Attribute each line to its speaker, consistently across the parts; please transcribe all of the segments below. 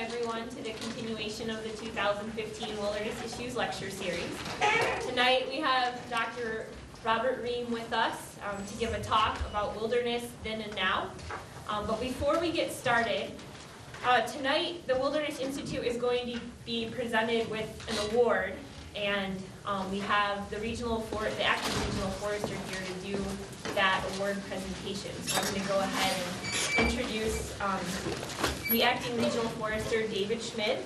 Speaker 1: everyone to the continuation of the 2015 Wilderness Issues Lecture Series. Tonight, we have Dr. Robert Ream with us um, to give a talk about wilderness then and now. Um, But before we get started, uh, tonight, the Wilderness Institute is going to be presented with an award, and um, we have the regional for, the acting regional forester here to do that award presentation. So I'm going to go ahead and introduce um, the acting regional forester, David Schmidt.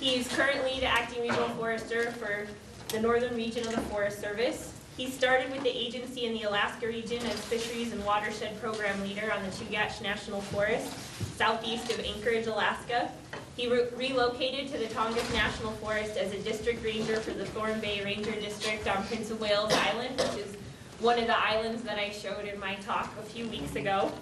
Speaker 1: He is currently the acting regional forester for the northern region of the Forest Service. He started with the agency in the Alaska region as fisheries and watershed program leader on the Chugach National Forest, southeast of Anchorage, Alaska. He re- relocated to the Tongass National Forest as a district ranger for the Thorn Bay Ranger District on Prince of Wales Island, which is one of the islands that I showed in my talk a few weeks ago.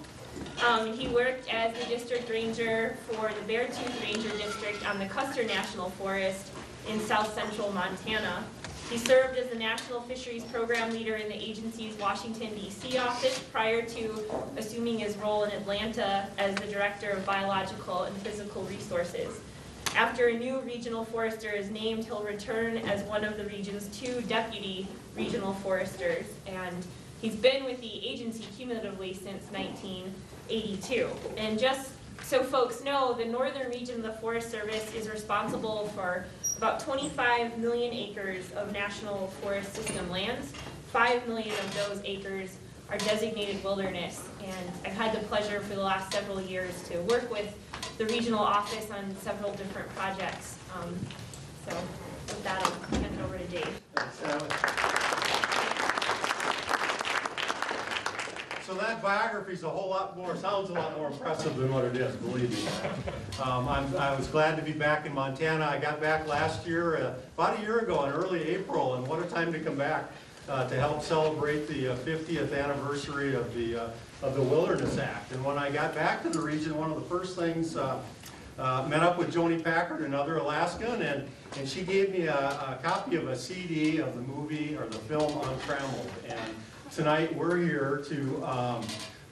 Speaker 1: Um, he worked as the district ranger for the Beartooth Ranger District on the Custer National Forest in south central Montana. He served as the National Fisheries Program Leader in the agency's Washington DC office prior to assuming his role in Atlanta as the Director of Biological and Physical Resources. After a new regional forester is named, he'll return as one of the region's two deputy regional foresters. And he's been with the agency cumulatively since 1982. And just so folks know, the northern region of the Forest Service is responsible for about 25 million acres of national forest system lands. 5 million of those acres are designated wilderness. And I've had the pleasure for the last several years to work with the regional office on several different projects. Um, So with that, I'll hand it over to Dave.
Speaker 2: So that biography's a whole lot more, sounds a lot more impressive than what it is, believe me. Um, I was glad to be back in Montana. I got back last year, uh, about a year ago in early April, and what a time to come back uh, to help celebrate the uh, 50th anniversary of the, uh, of the Wilderness Act. And when I got back to the region, one of the first things, uh, uh, met up with Joni Packard, another Alaskan, and, and she gave me a, a copy of a CD of the movie or the film Untrammeled. And tonight we're here to um,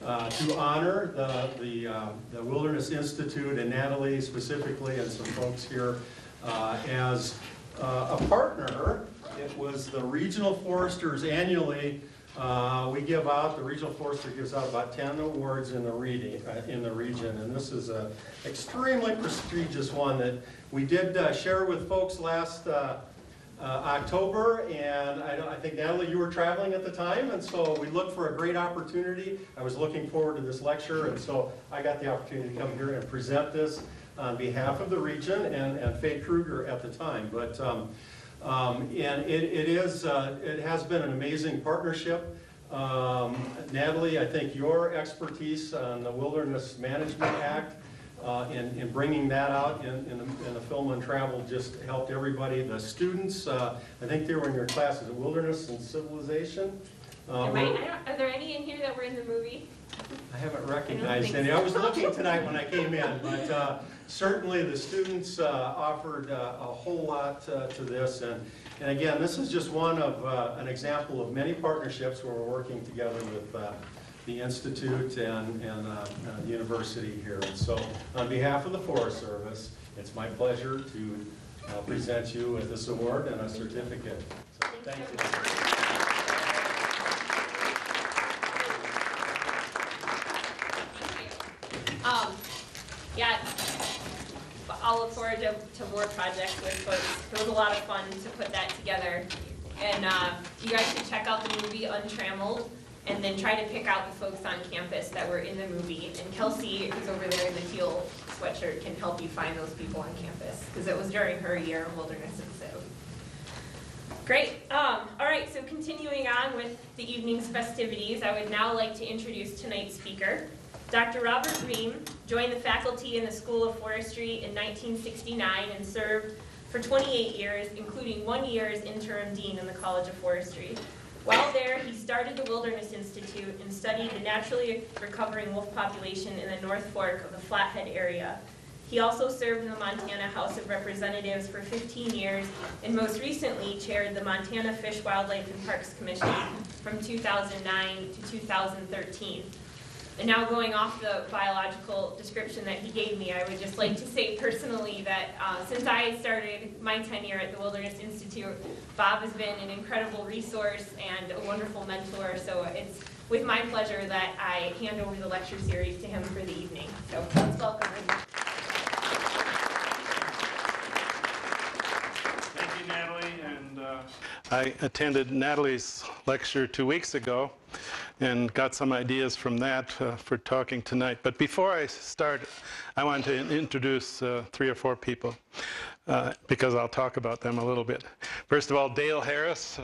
Speaker 2: uh, to honor the the, uh, the Wilderness Institute and Natalie specifically and some folks here uh, as uh, a partner. It was the regional foresters annually. Uh, we give out the regional forester gives out about 10 awards in the reading in the region, and this is a extremely prestigious one that we did share with folks last. Uh, October, and I, I think Natalie, you were traveling at the time, and so we looked for a great opportunity. I was looking forward to this lecture, and so I got the opportunity to come here and present this on behalf of the region and, and Faye Krueger at the time. But, um, um, and it, it is, uh, it has been an amazing partnership. Um, Natalie, I think your expertise on the Wilderness Management Act uh, in, in bringing that out in, in the, in the film and travel just helped everybody. The students, uh, I think they were in your classes, Wilderness and Civilization. Uh,
Speaker 1: I, I are there any in here that were in the movie?
Speaker 2: I haven't recognized
Speaker 1: don't
Speaker 2: any.
Speaker 1: think
Speaker 2: I was looking tonight when I came in, but uh, certainly the students uh, offered uh, a whole lot uh, to this. And, and again, this is just one of, uh, an example of many partnerships where we're working together with uh, the Institute and, and uh, uh, the university here. And so on behalf of the Forest Service, it's my pleasure to uh, present you with this award and a certificate. So thank you.
Speaker 1: Um, yeah, I'll look forward to, to more projects with folks. It was a lot of fun to put that together. And, uh, you guys should check out the movie Untrammeled and then try to pick out the folks on campus that were in the movie. And Kelsey, who's over there in the teal sweatshirt, can help you find those people on campus, because it was during her year in wilderness, and so. Great, um, all right, so continuing on with the evening's festivities, I would now like to introduce tonight's speaker. Dr. Robert Ream joined the faculty in the School of Forestry in 1969 and served for 28 years, including one year as interim dean in the College of Forestry. While there, he started the Wilderness Institute and studied the naturally recovering wolf population in the North Fork of the Flathead area. He also served in the Montana House of Representatives for 15 years and most recently chaired the Montana Fish, Wildlife, and Parks Commission from 2009 to 2013. And now going off the biological description that he gave me, I would just like to say personally that uh, since I started my tenure at the Wilderness Institute, Bob has been an incredible resource and a wonderful mentor. So it's with my pleasure that I hand over the lecture series to him for the evening. So let's welcome him.
Speaker 3: Thank you, Natalie, and uh, I attended Natalie's lecture two weeks ago and got some ideas from that uh, for talking tonight. But before I start, I want to introduce uh, three or four people uh, because I'll talk about them a little bit. First of all, Dale Harris.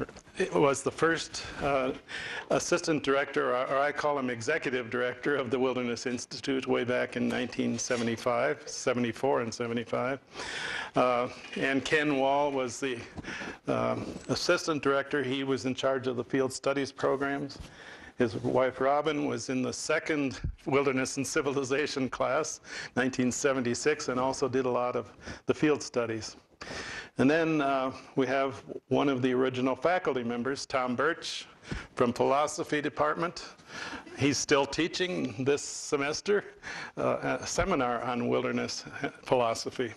Speaker 3: Uh, was the first uh, assistant director, or or I call him executive director of the Wilderness Institute way back in 1975, 74 and 75. Uh, And Ken Wall was the um, assistant director. He was in charge of the field studies programs. His wife Robin was in the second Wilderness and Civilization class, 1976, and also did a lot of the field studies. And then uh, we have one of the original faculty members, Tom Birch, from Philosophy Department. He's still teaching this semester uh, a seminar on wilderness philosophy.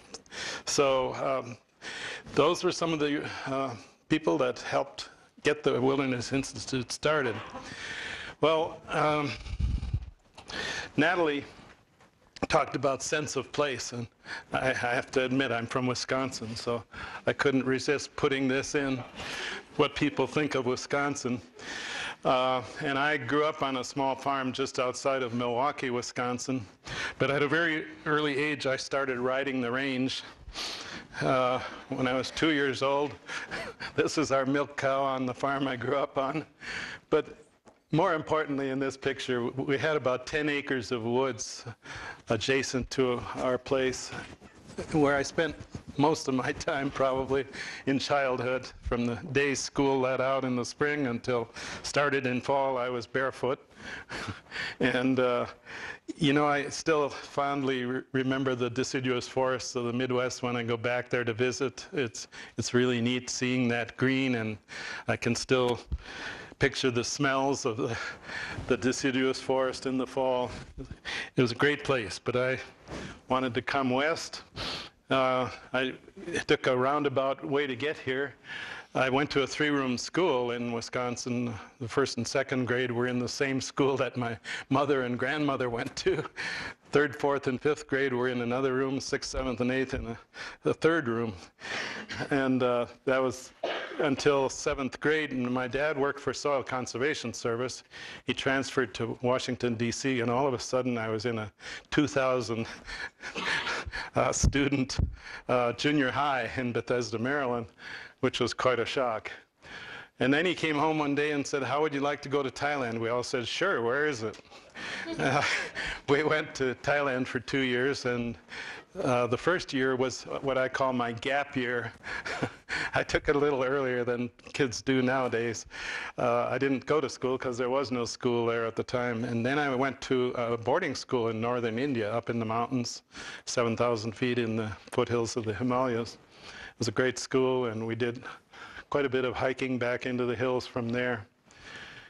Speaker 3: So um, those were some of the uh, people that helped get the Wilderness Institute started. Well, um, Natalie talked about sense of place, and I, I have to admit I'm from Wisconsin, so I couldn't resist putting this in what people think of Wisconsin. Uh, and I grew up on a small farm just outside of Milwaukee, Wisconsin. But at a very early age, I started riding the range. Uh, when I was two years old, this is our milk cow on the farm I grew up on. But more importantly, in this picture, we had about 10 acres of woods adjacent to our place where I spent most of my time probably in childhood from the day school let out in the spring until started in fall I was barefoot. And uh, you know I still fondly re- remember the deciduous forests of the Midwest when I go back there to visit. It's it's really neat seeing that green and I can still picture the smells of the, the deciduous forest in the fall. It was a great place, but I wanted to come west. Uh, I took a roundabout way to get here. I went to a three-room school in Wisconsin. The first and second grade were in the same school that my mother and grandmother went to. Third, fourth, and fifth grade were in another room. Sixth, seventh, and eighth in a, the third room. And uh, that was until seventh grade. And my dad worked for Soil Conservation Service. He transferred to Washington, D.C., and all of a sudden I was in a 2,000 uh, student uh, junior high in Bethesda, Maryland, which was quite a shock. And then he came home one day and said, How would you like to go to Thailand? We all said, Sure, where is it? Uh, we went to Thailand for two years, and uh, the first year was what I call my gap year. I took it a little earlier than kids do nowadays. Uh, I didn't go to school because there was no school there at the time. And then I went to a boarding school in northern India, up in the mountains, 7,000 feet in the foothills of the Himalayas. It was a great school, and we did quite a bit of hiking back into the hills from there.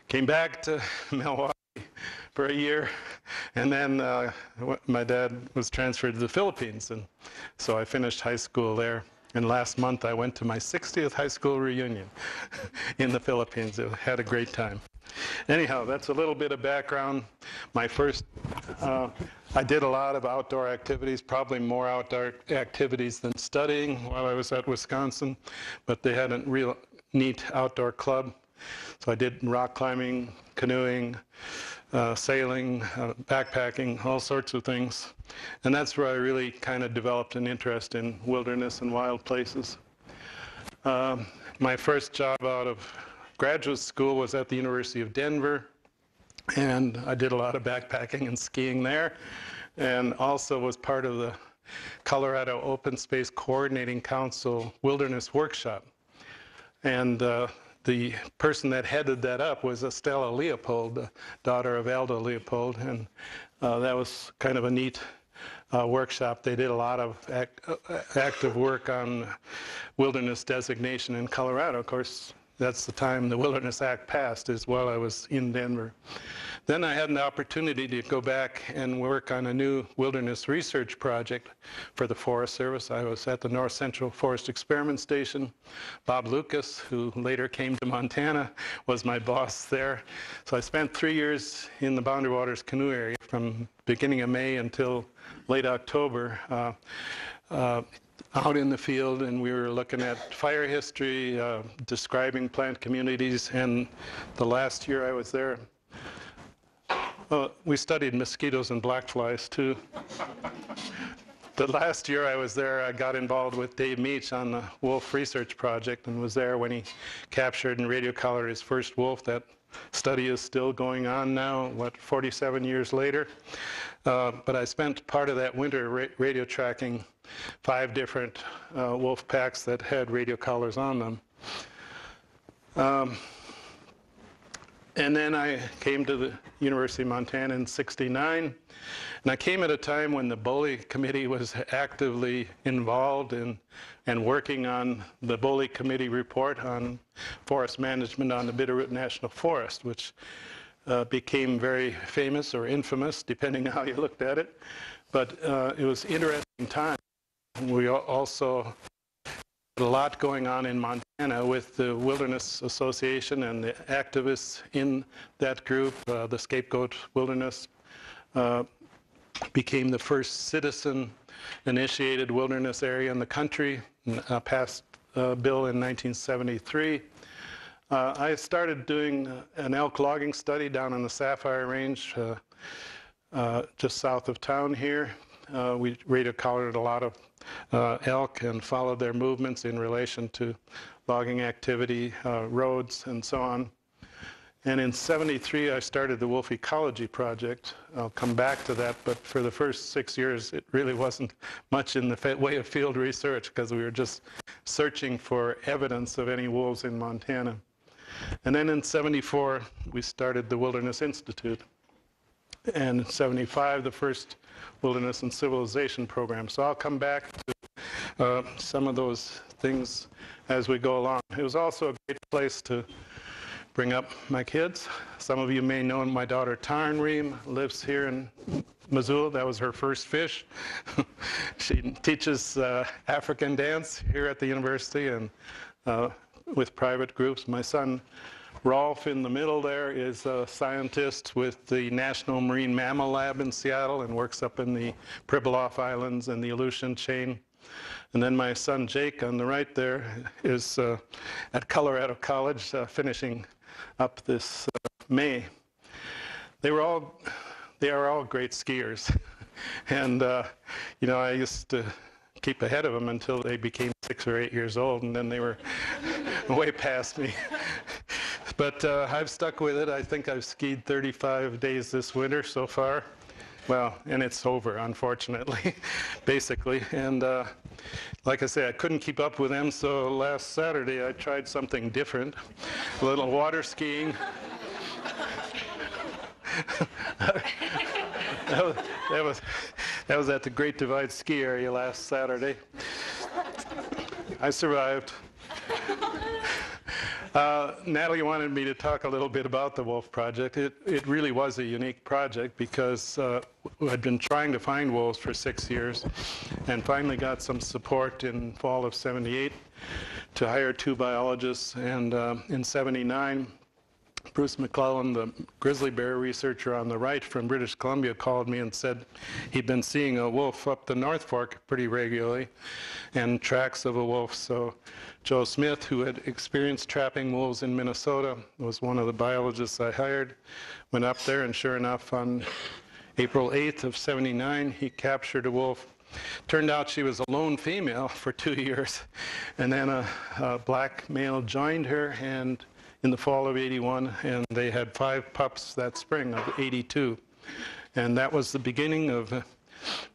Speaker 3: Came back to Milwaukee for a year, and then uh, my dad was transferred to the Philippines, and so I finished high school there. And last month I went to my 60th high school reunion in the Philippines. I had a great time. Anyhow, that's a little bit of background. My first, uh, I did a lot of outdoor activities, probably more outdoor activities than studying while I was at Wisconsin, but they had a real neat outdoor club. So I did rock climbing, canoeing, uh, sailing, uh, backpacking, all sorts of things. And that's where I really kind of developed an interest in wilderness and wild places. Um, my first job out of graduate school was at the University of Denver, and I did a lot of backpacking and skiing there, and also was part of the Colorado Open Space Coordinating Council Wilderness Workshop. And uh, the person that headed that up was Estella Leopold, the daughter of Aldo Leopold, and uh, that was kind of a neat uh, workshop. They did a lot of act, uh, active work on wilderness designation in Colorado. Of course, that's the time the Wilderness Act passed, is while I was in Denver. Then I had an opportunity to go back and work on a new wilderness research project for the Forest Service. I was at the North Central Forest Experiment Station. Bob Lucas, who later came to Montana, was my boss there. So I spent three years in the Boundary Waters canoe area from beginning of May until late October. Uh, uh, out in the field and we were looking at fire history, uh, describing plant communities, and the last year I was there, uh, we studied mosquitoes and black flies too. the last year I was there, I got involved with Dave Mech on the wolf research project and was there when he captured and radio-collared his first wolf. That study is still going on now, what, 47 years later. Uh, but I spent part of that winter ra radio tracking five different uh, wolf packs that had radio collars on them. Um, and then I came to the University of Montana in 69. And I came at a time when the Bolle Committee was actively involved in and working on the Bolle Committee report on forest management on the Bitterroot National Forest, which uh, became very famous or infamous, depending on how you looked at it. But uh, it was interesting time. We also had a lot going on in Montana with the Wilderness Association and the activists in that group. Uh, the Scapegoat Wilderness uh, became the first citizen-initiated wilderness area in the country, uh, passed a bill in 1973. Uh, I started doing an elk logging study down in the Sapphire Range, uh, uh, just south of town here. we radio collared a lot of uh, elk and followed their movements in relation to logging activity, uh, roads, and so on. And in 73, I started the Wolf Ecology Project. I'll come back to that, but for the first six years, it really wasn't much in the way of field research because we were just searching for evidence of any wolves in Montana. And then in 74, we started the Wilderness Institute. And 75, the first Wilderness and Civilization program. So I'll come back to uh, some of those things as we go along. It was also a great place to bring up my kids. Some of you may know my daughter Tarn Ream lives here in Missoula. That was her first fish. she teaches uh, African dance here at the university and uh, with private groups. My son Rolf in the middle there is a scientist with the National Marine Mammal Lab in Seattle and works up in the Pribilof Islands and the Aleutian chain. And then my son Jake on the right there is uh, at Colorado College uh, finishing up this uh, May. They were all, they are all great skiers. and, uh, you know, I used to keep ahead of them until they became six or eight years old, and then they were way past me. But uh, I've stuck with it. I think I've skied 35 days this winter so far. Well, and it's over, unfortunately, basically. And uh, like I say, I couldn't keep up with them, so last Saturday I tried something different, a little water skiing. that, was, that, was, that was at the Great Divide ski area last Saturday. I survived. Uh, Natalie wanted me to talk a little bit about the Wolf Project. It, it really was a unique project because uh, I'd been trying to find wolves for six years and finally got some support in fall of 78 to hire two biologists. And uh, in 79, Bruce McLellan, the grizzly bear researcher on the right from British Columbia, called me and said he'd been seeing a wolf up the North Fork pretty regularly and tracks of a wolf. So Joe Smith, who had experienced trapping wolves in Minnesota, was one of the biologists I hired. Went up there, and sure enough, on April 8th of 79, he captured a wolf. Turned out she was a lone female for two years, and then a, a black male joined her, and in the fall of 81, and they had five pups that spring of 82. And that was the beginning of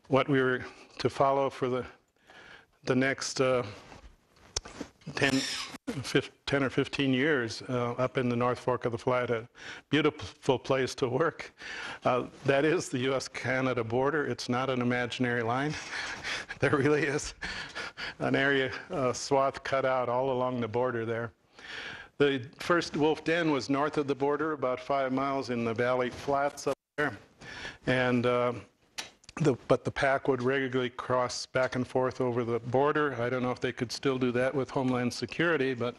Speaker 3: what we were to follow for the, the next uh, 10, 10 or 15 years uh, up in the North Fork of the Flathead. Beautiful place to work. Uh, That is the US-Canada border. It's not an imaginary line. There really is an area, a swath cut out all along the border there. The first wolf den was north of the border, about five miles in the valley flats up there. And uh, the, but the pack would regularly cross back and forth over the border. I don't know if they could still do that with Homeland Security, but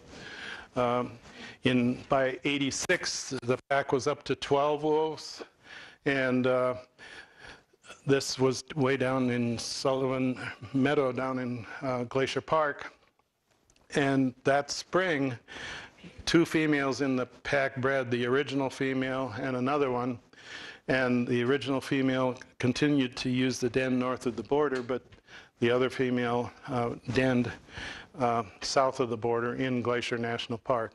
Speaker 3: um, in by 86, the pack was up to 12 wolves, and uh, this was way down in Sullivan Meadow, down in uh, Glacier Park. And that spring, two females in the pack bred, the original female and another one. And the original female continued to use the den north of the border, but the other female uh, denned uh, south of the border in Glacier National Park.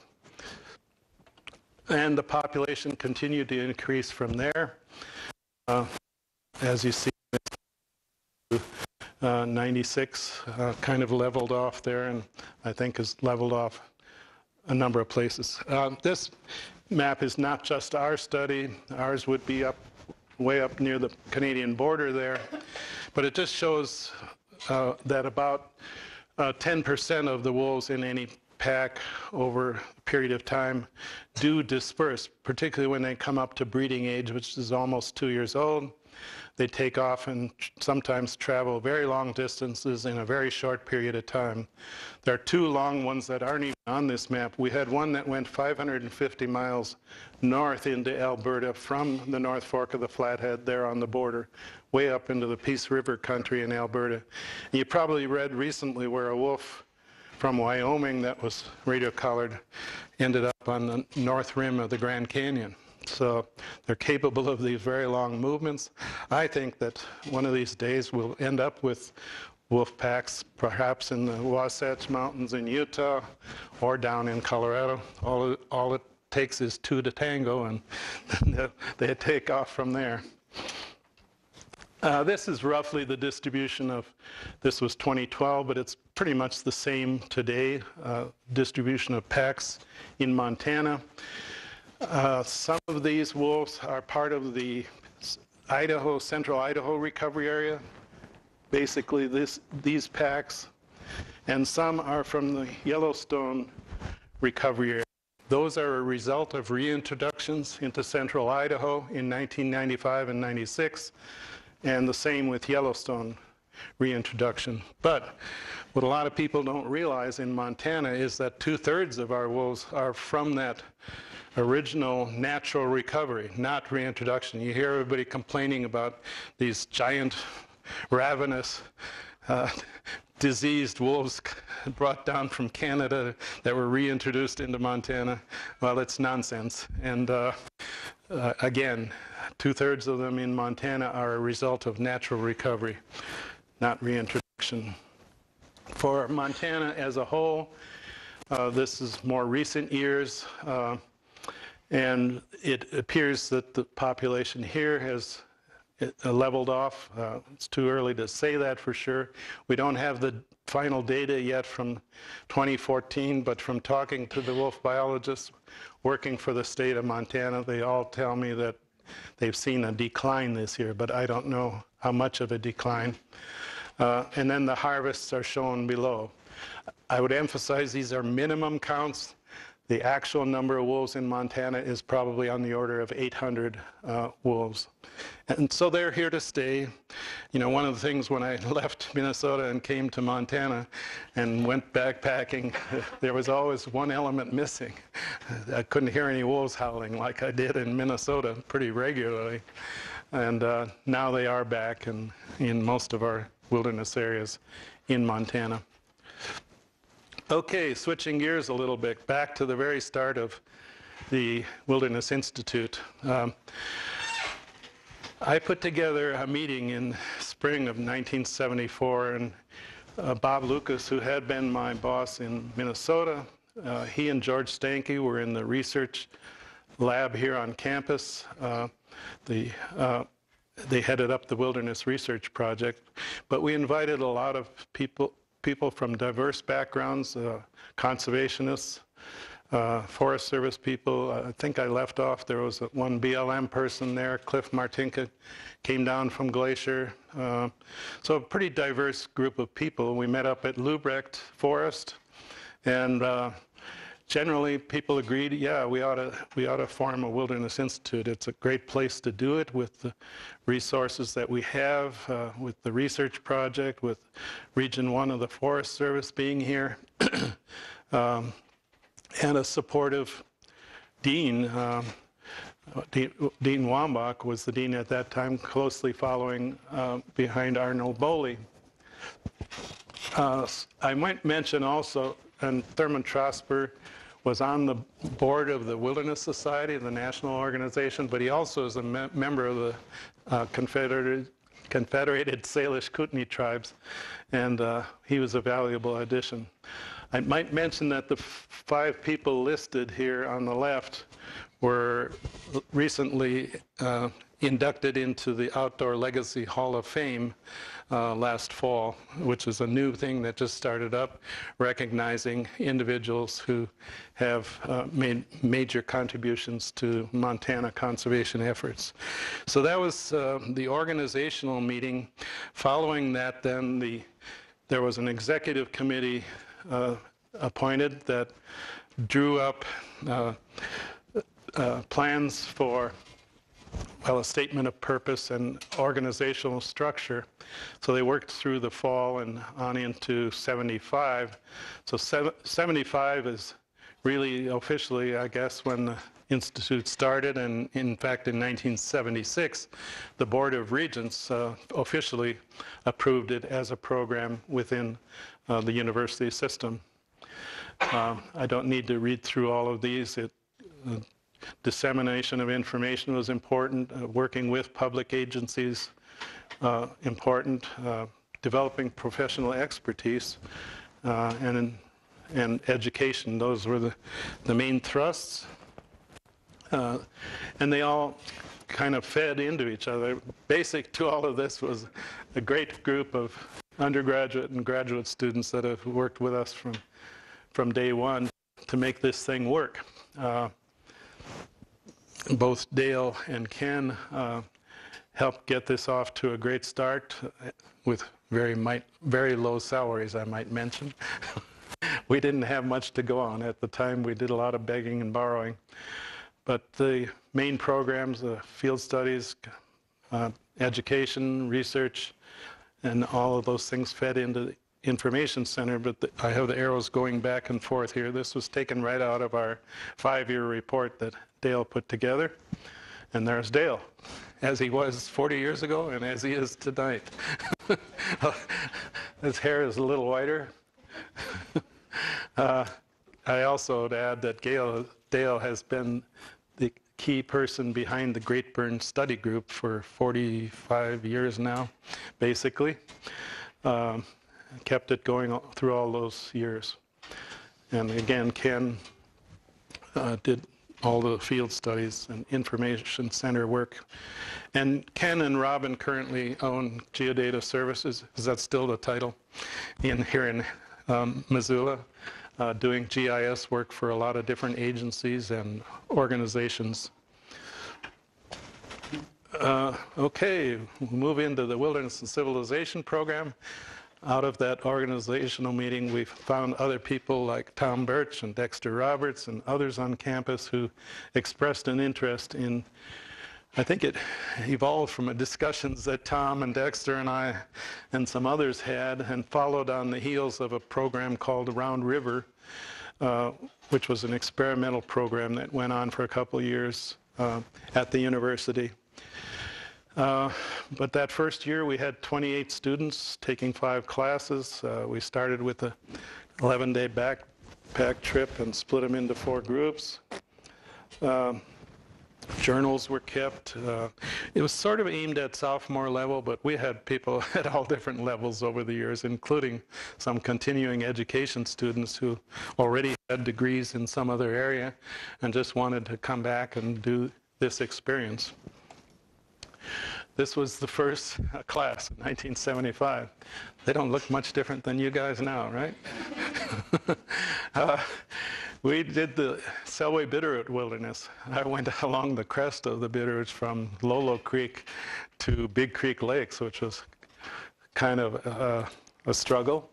Speaker 3: And the population continued to increase from there. Uh, As you see, uh, 96 uh, kind of leveled off there, and I think has leveled off a number of places. Uh, This map is not just our study. Ours would be up, way up near the Canadian border there, but it just shows uh, that about uh, 10% of the wolves in any pack over a period of time do disperse, particularly when they come up to breeding age, which is almost two years old. They take off and sometimes travel very long distances in a very short period of time. There are two long ones that aren't even on this map. We had one that went 550 miles north into Alberta from the North Fork of the Flathead there on the border, way up into the Peace River country in Alberta. And you probably read recently where a wolf from Wyoming that was radio collared ended up on the north rim of the Grand Canyon. So they're capable of these very long movements. I think that one of these days we'll end up with wolf packs, perhaps in the Wasatch Mountains in Utah or down in Colorado. All it, all it takes is two to tango, and they take off from there. Uh, this is roughly the distribution of, this was 2012, but it's pretty much the same today, uh, distribution of packs in Montana. Uh, some of these wolves are part of the Idaho, central Idaho recovery area, basically this, these packs, and some are from the Yellowstone recovery area. Those are a result of reintroductions into central Idaho in 1995 and 96, and the same with Yellowstone reintroduction. But what a lot of people don't realize in Montana is that two-thirds of our wolves are from that original natural recovery, not reintroduction. You hear everybody complaining about these giant, ravenous, uh, diseased wolves brought down from Canada that were reintroduced into Montana. Well, it's nonsense. And uh, uh, again, two-thirds of them in Montana are a result of natural recovery, not reintroduction. For Montana as a whole, uh, this is more recent years. And it appears that the population here has uh, leveled off. Uh, It's too early to say that for sure. We don't have the final data yet from 2014, but from talking to the wolf biologists working for the state of Montana, they all tell me that they've seen a decline this year, but I don't know how much of a decline. Uh, And then the harvests are shown below. I would emphasize these are minimum counts. The actual number of wolves in Montana is probably on the order of 800 uh, wolves. And so they're here to stay. You know, one of the things when I left Minnesota and came to Montana and went backpacking, there was always one element missing. I couldn't hear any wolves howling like I did in Minnesota pretty regularly. And uh, now they are back in, in most of our wilderness areas in Montana. Okay, switching gears a little bit, back to the very start of the Wilderness Institute. Um, I put together a meeting in spring of 1974, and uh, Bob Lucas, who had been my boss in Minnesota, uh, he and George Stankey were in the research lab here on campus. Uh, the uh, they headed up the Wilderness Research Project. But we invited a lot of people, people from diverse backgrounds, uh, conservationists, uh, Forest Service people. I think I left off, there was one BLM person there, Cliff Martinka, came down from Glacier. Uh, so a pretty diverse group of people. We met up at Lubrecht Forest, and uh, generally people agreed, yeah, we ought to we ought to form a wilderness institute. It's a great place to do it with the resources that we have, uh, with the research project, with Region One of the Forest Service being here, um, and a supportive dean. Um, Dean, Wambach was the dean at that time, closely following uh, behind Arnold Bolle. Uh, I might mention also, and Thurman Trosper was on the board of the Wilderness Society, the national organization, but he also is a me- member of the uh, Confederated, Confederated Salish Kootenai tribes, and uh, he was a valuable addition. I might mention that the five people listed here on the left were recently uh, inducted into the Outdoor Legacy Hall of Fame uh, last fall, which is a new thing that just started up, recognizing individuals who have uh, made major contributions to Montana conservation efforts. So that was uh, the organizational meeting. Following that, then the there was an executive committee uh, appointed that drew up uh, uh, plans for, well, a statement of purpose and organizational structure. So they worked through the fall and on into 75. So sev- 75 is really officially, I guess, when the Institute started, and in fact, in 1976, the Board of Regents uh, officially approved it as a program within uh, the university system. Um, I don't need to read through all of these. It, uh, dissemination of information was important, uh, working with public agencies, uh, important, uh, developing professional expertise, uh, and, and education. Those were the, the main thrusts. Uh, and they all kind of fed into each other. Basic to all of this was a great group of undergraduate and graduate students that have worked with us from, from day one to make this thing work. Uh, both Dale and Ken uh, helped get this off to a great start with very, might, very low salaries, I might mention. we didn't have much to go on at the time. We did a lot of begging and borrowing. But the main programs, the field studies, uh, education, research, and all of those things fed into the information center. But the, I have the arrows going back and forth here. This was taken right out of our five-year report that Dale put together. And there's Dale, as he was 40 years ago and as he is tonight. His hair is a little whiter. uh, I also would add that Gail, Dale has been the key person behind the Great Burn Study Group for 45 years now, basically. Um, kept it going through all those years. And again, Ken uh, did all the field studies and information center work. And Ken and Robin currently own Geodata Services. Is that still the title? In here in um, Missoula, uh, doing GIS work for a lot of different agencies and organizations. Uh, okay, we'll move into the Wilderness and Civilization Program. Out of that organizational meeting, we found other people like Tom Birch and Dexter Roberts and others on campus who expressed an interest in. I think it evolved from a discussions that Tom and Dexter and I and some others had, and followed on the heels of a program called Round River, uh, which was an experimental program that went on for a couple years uh, at the university. Uh, But that first year, we had 28 students taking five classes. Uh, We started with a 11-day backpack trip and split them into four groups. Um, Journals were kept. Uh, It was sort of aimed at sophomore level, but we had people at all different levels over the years, including some continuing education students who already had degrees in some other area and just wanted to come back and do this experience. This was the first class in 1975. They don't look much different than you guys now, right? uh, we did the Selway Bitterroot Wilderness. I went along the crest of the Bitterroots from Lolo Creek to Big Creek Lakes, which was kind of uh, a struggle.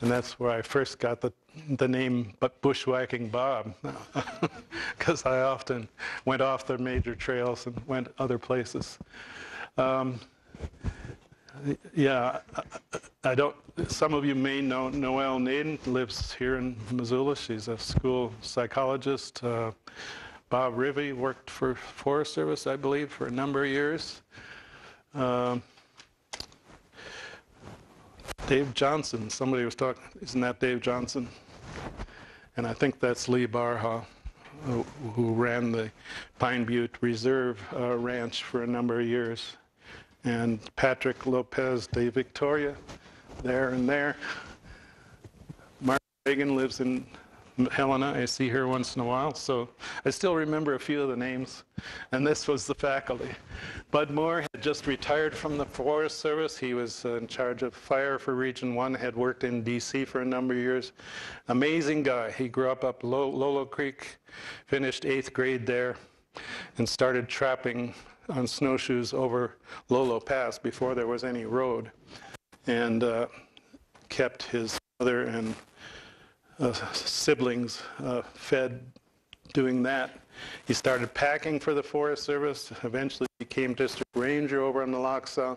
Speaker 3: And that's where I first got the, the name Bushwhacking Bob, because I often went off the major trails and went other places. Um, yeah, I, don't, some of you may know Noelle Naden lives here in Missoula. She's a school psychologist. Uh, Bob Rivy worked for Forest Service, I believe, for a number of years. Um, Dave Johnson, somebody was talking, isn't that Dave Johnson? And I think that's Lee Barha, who, who ran the Pine Butte Reserve uh, Ranch for a number of years. And Patrick Lopez de Victoria, there and there. Mark Reagan lives in Helena. I see her once in a while, so I still remember a few of the names. And this was the faculty. Bud Moore had just retired from the Forest Service. He was in charge of fire for Region 1, had worked in D.C. for a number of years. Amazing guy. He grew up up Lolo Creek, finished eighth grade there, and started trapping on snowshoes over Lolo Pass before there was any road. And uh, kept his mother and uh, siblings uh, fed doing that. He started packing for the Forest Service, eventually became district ranger over on the Lochsa,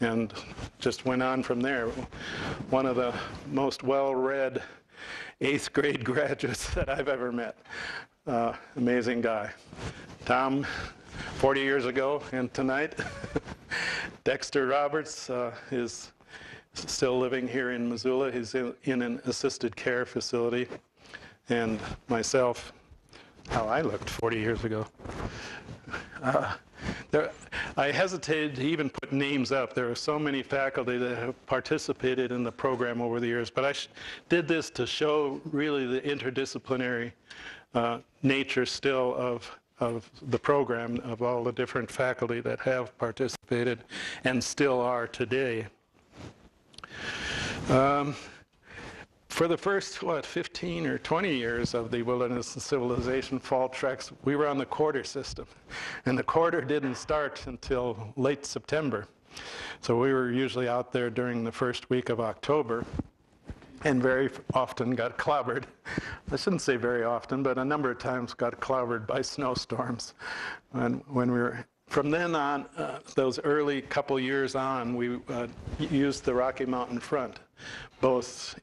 Speaker 3: and just went on from there. One of the most well-read eighth grade graduates that I've ever met. Uh, amazing guy. Tom, 40 years ago and tonight, Dexter Roberts uh, is still living here in Missoula. He's in, in an assisted care facility. And myself, how I looked 40 years ago. Uh, there, I hesitated to even put names up. There are so many faculty that have participated in the program over the years, but I did this to show really the interdisciplinary uh, nature still of, of the program, of all the different faculty that have participated and still are today. Um, for the first, what, 15 or 20 years of the Wilderness and Civilization fall treks, we were on the quarter system. And the quarter didn't start until late September. So we were usually out there during the first week of October and very often got clobbered. I shouldn't say very often, but a number of times got clobbered by snowstorms. And when we were from then on, uh, those early couple years on, we uh, used the Rocky Mountain front, both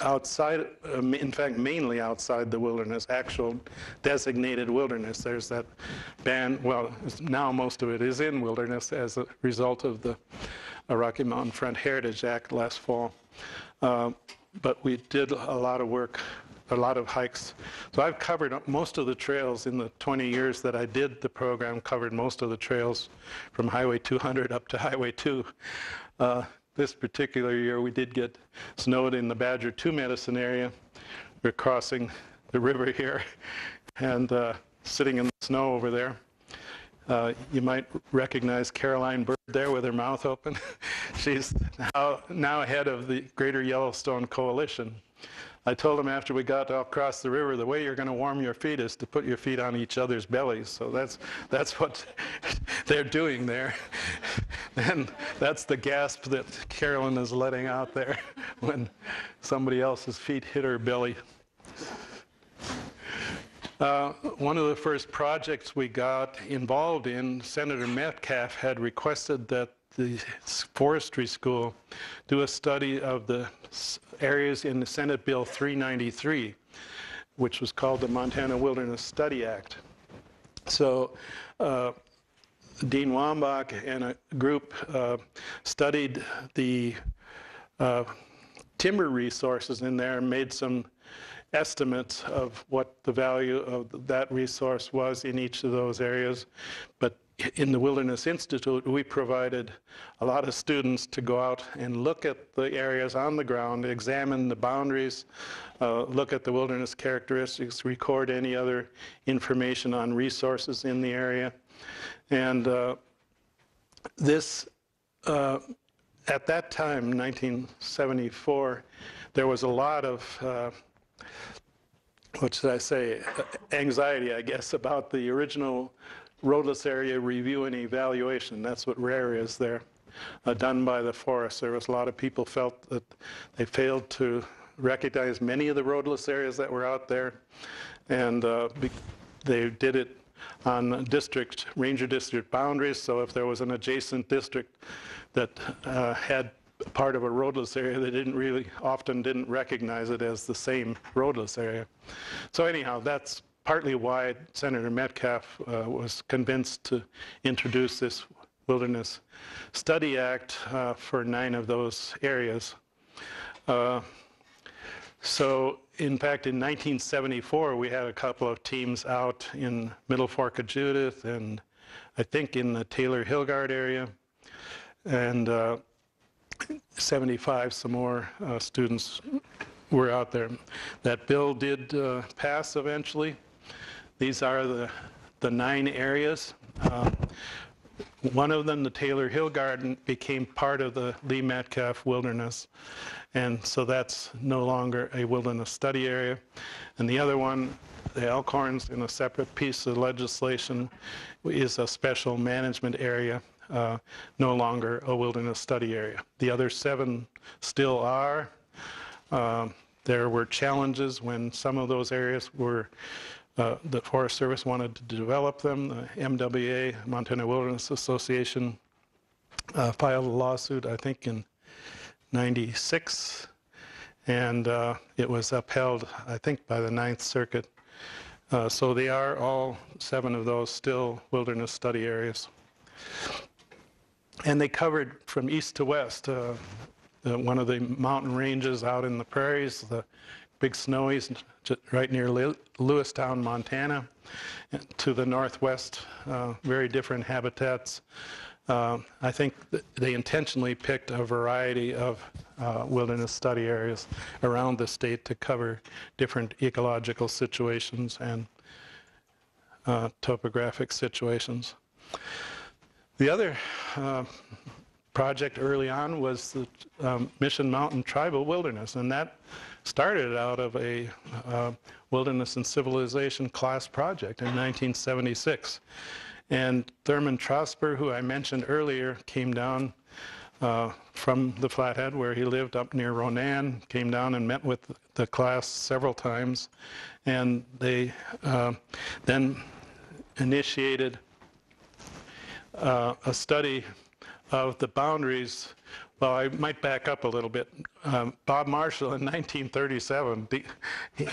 Speaker 3: outside, uh, in fact, mainly outside the wilderness, actual designated wilderness. There's that ban, well, now most of it is in wilderness as a result of the Rocky Mountain Front Heritage Act last fall. Uh, but we did a lot of work a lot of hikes. So I've covered most of the trails in the 20 years that I did the program, covered most of the trails from Highway 200 up to Highway 2. Uh, this particular year, we did get snowed in the Badger 2 Medicine area. We're crossing the river here and uh, sitting in the snow over there. Uh, you might recognize Caroline Byrd there with her mouth open. She's now, now head of the Greater Yellowstone Coalition. I told him after we got across the river, the way you're going to warm your feet is to put your feet on each other's bellies. So that's, that's what they're doing there. and that's the gasp that Carolyn is letting out there when somebody else's feet hit her belly. Uh, one of the first projects we got involved in, Senator Metcalf had requested that the forestry school do a study of the areas in the Senate Bill 393, which was called the Montana Wilderness Study Act. So uh, Dean Wambach and a group uh, studied the uh, timber resources in there and made some estimates of what the value of that resource was in each of those areas. But in the Wilderness Institute, we provided a lot of students to go out and look at the areas on the ground, examine the boundaries, uh, look at the wilderness characteristics, record any other information on resources in the area. And uh, this, uh, at that time, 1974, there was a lot of, uh, what should I say, anxiety, I guess, about the original roadless area review and evaluation. That's what RARE is there, uh, done by the Forest Service. A lot of people felt that they failed to recognize many of the roadless areas that were out there, and uh, they did it on district, ranger district boundaries, so if there was an adjacent district that uh, had part of a roadless area, they didn't really, often didn't recognize it as the same roadless area. So anyhow, that's partly why Senator Metcalf uh, was convinced to introduce this Wilderness Study Act uh, for nine of those areas. Uh, so, in fact, in 1974, we had a couple of teams out in Middle Fork of Judith and I think in the Taylor Hilgard area. And uh, 75, some more uh, students were out there. That bill did uh, pass eventually. These are the, the nine areas. Uh, one of them, the Taylor Hilgard, became part of the Lee Metcalf Wilderness. And so that's no longer a wilderness study area. And the other one, the Elkhorns, in a separate piece of legislation, is a special management area, uh, no longer a wilderness study area. The other seven still are. Um, there were challenges when some of those areas were uh, the Forest Service wanted to develop them. The MWA, Montana Wilderness Association, uh, filed a lawsuit, I think, in 96, and uh, it was upheld, I think, by the Ninth Circuit. Uh, so they are all seven of those still wilderness study areas. And they covered from east to west. Uh, the- one of the mountain ranges out in the prairies, the Big Snowies, right near Lewistown, Montana, to the northwest, uh, very different habitats. Uh, I think th- they intentionally picked a variety of uh, wilderness study areas around the state to cover different ecological situations and uh, topographic situations. The other uh, project early on was the um, Mission Mountain Tribal Wilderness, and that started out of a uh, wilderness and civilization class project in 1976. And Thurman Trosper, who I mentioned earlier, came down uh, from the Flathead where he lived up near Ronan, came down and met with the class several times, and they uh, then initiated uh, a study of the boundaries. Well, I might back up a little bit. Um, Bob Marshall in 1937, the, he,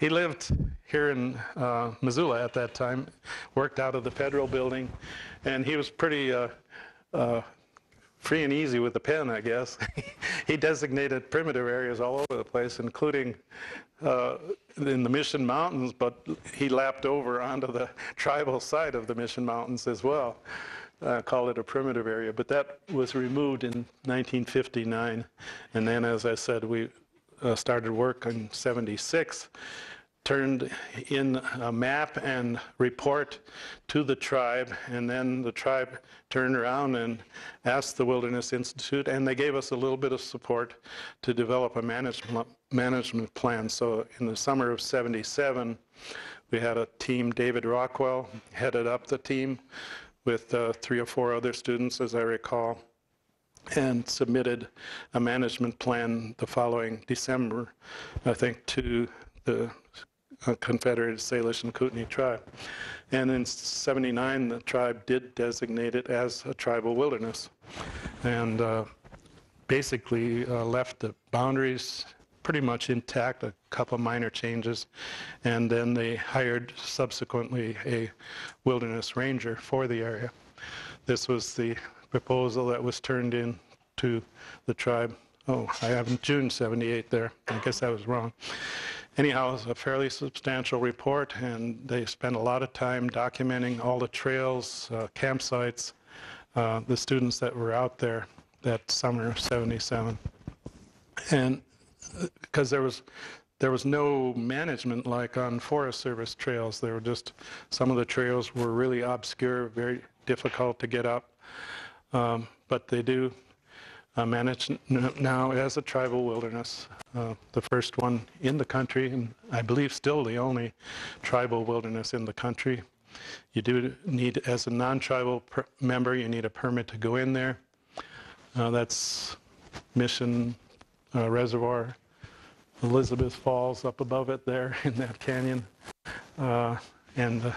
Speaker 3: he lived here in uh, Missoula at that time, worked out of the federal building, and he was pretty uh, uh, free and easy with the pen, I guess. he designated primitive areas all over the place, including uh, in the Mission Mountains, but he lapped over onto the tribal side of the Mission Mountains as well. Uh, called it a primitive area, but that was removed in 1959. And then, as I said, we uh, started work in 76 turned in a map and report to the tribe, and then the tribe turned around and asked the Wilderness Institute, and they gave us a little bit of support to develop a management, management plan. So in the summer of 77, we had a team, David Rockwell headed up the team with uh, three or four other students, as I recall and submitted a management plan the following December, I think, to the uh, Confederated Salish and Kootenai tribe. And in 79, the tribe did designate it as a tribal wilderness and uh, basically uh, left the boundaries pretty much intact, a couple minor changes. And then they hired subsequently a wilderness ranger for the area. This was the proposal that was turned in to the tribe. Oh, I have June 78 there. I guess I was wrong. Anyhow, it's a fairly substantial report, and they spent a lot of time documenting all the trails, uh, campsites, uh, the students that were out there that summer of 77. And because there was there was no management like on Forest Service trails. There were just some of the trails were really obscure, very difficult to get up. Um, But they do uh, manage now as a tribal wilderness, uh, the first one in the country, and I believe still the only tribal wilderness in the country. You do need, as a non-tribal member, you need a permit to go in there. Uh, That's Mission uh, Reservoir, Elizabeth Falls up above it there in that canyon, uh, and the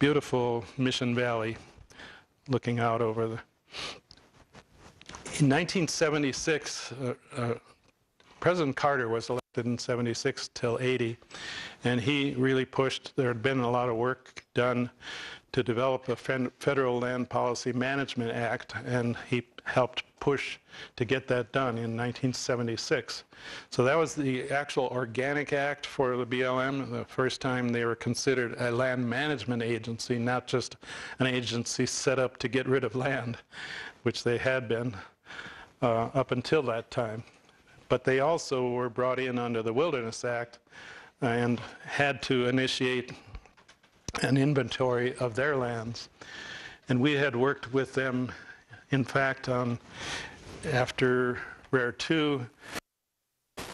Speaker 3: beautiful Mission Valley looking out over the. In 1976, uh, uh, President Carter was elected in 76 till 80, and he really pushed. There had been a lot of work done to develop a Federal Land Policy Management Act, and he helped push to get that done in 1976. So that was the actual organic act for the BLM, the first time they were considered a land management agency, not just an agency set up to get rid of land, which they had been uh, up until that time. But they also were brought in under the Wilderness Act and had to initiate an inventory of their lands. And we had worked with them, in fact, on after Rare 2,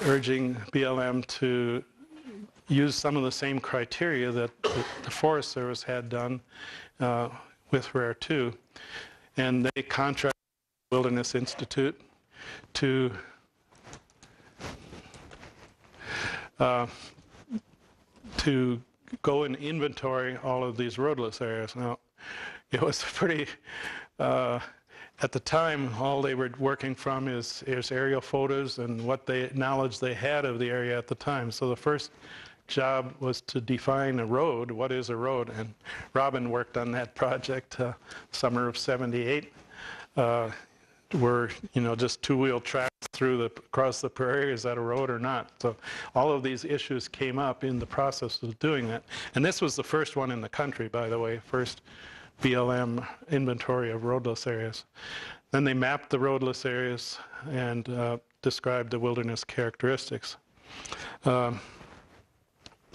Speaker 3: urging BLM to use some of the same criteria that the Forest Service had done uh, with Rare 2. And they contracted Wilderness Institute to uh, to go and inventory all of these roadless areas. Now, it was pretty, uh, at the time, all they were working from is, is aerial photos and what they, knowledge they had of the area at the time. So the first job was to define a road, what is a road? And Robin worked on that project uh, summer of 78. Uh, were, you know, just two-wheel tracks through the, across the prairie, is that a road or not? So all of these issues came up in the process of doing that. And this was the first one in the country, by the way, first BLM inventory of roadless areas. Then they mapped the roadless areas and uh, described the wilderness characteristics. Um,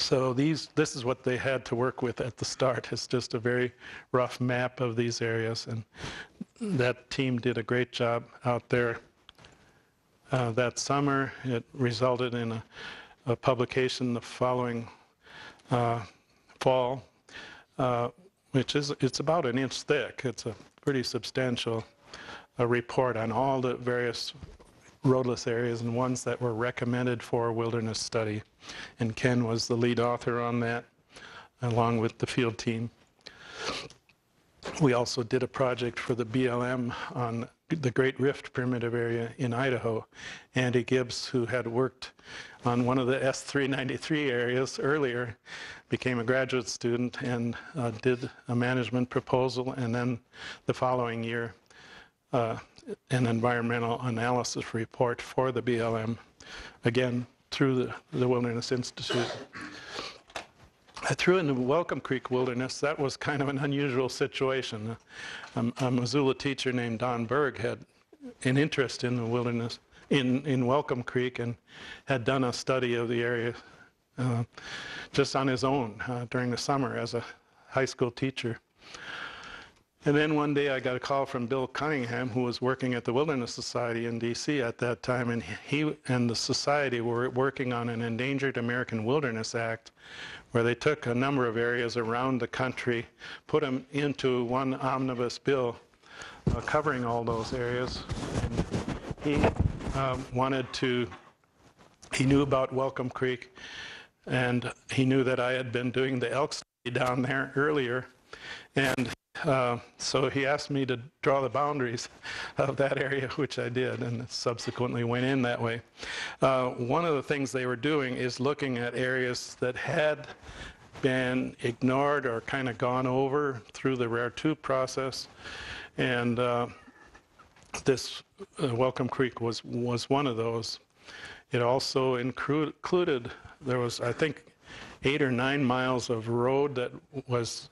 Speaker 3: so these, this is what they had to work with at the start. It's just a very rough map of these areas, and that team did a great job out there uh, that summer. It resulted in a, a publication the following uh, fall, uh, which is it's about an inch thick. It's a pretty substantial uh, report on all the various roadless areas and ones that were recommended for wilderness study. And Ken was the lead author on that, along with the field team. We also did a project for the BLM on the Great Rift Primitive Area in Idaho. Andy Gibbs, who had worked on one of the S393 areas earlier, became a graduate student and uh, did a management proposal, and then the following year, an environmental analysis report for the BLM, again, through the, the Wilderness Institute. I threw in the Welcome Creek Wilderness. That was kind of an unusual situation. Um, a Missoula teacher named Don Berg had an interest in the wilderness, in, in Welcome Creek, and had done a study of the area uh, just on his own uh, during the summer as a high school teacher. And then one day I got a call from Bill Cunningham, who was working at the Wilderness Society in D.C. at that time, and he and the society were working on an Endangered American Wilderness Act, where they took a number of areas around the country, put them into one omnibus bill uh, covering all those areas. And he um, wanted to, he knew about Welcome Creek, and he knew that I had been doing the elk study down there earlier, and uh, so he asked me to draw the boundaries of that area, which I did, and subsequently went in that way. Uh, one of the things they were doing is looking at areas that had been ignored or kind of gone over through the Rare 2 process, and uh, this uh, Welcome Creek was was one of those. It also inclu- included there was I think eight or nine miles of road that was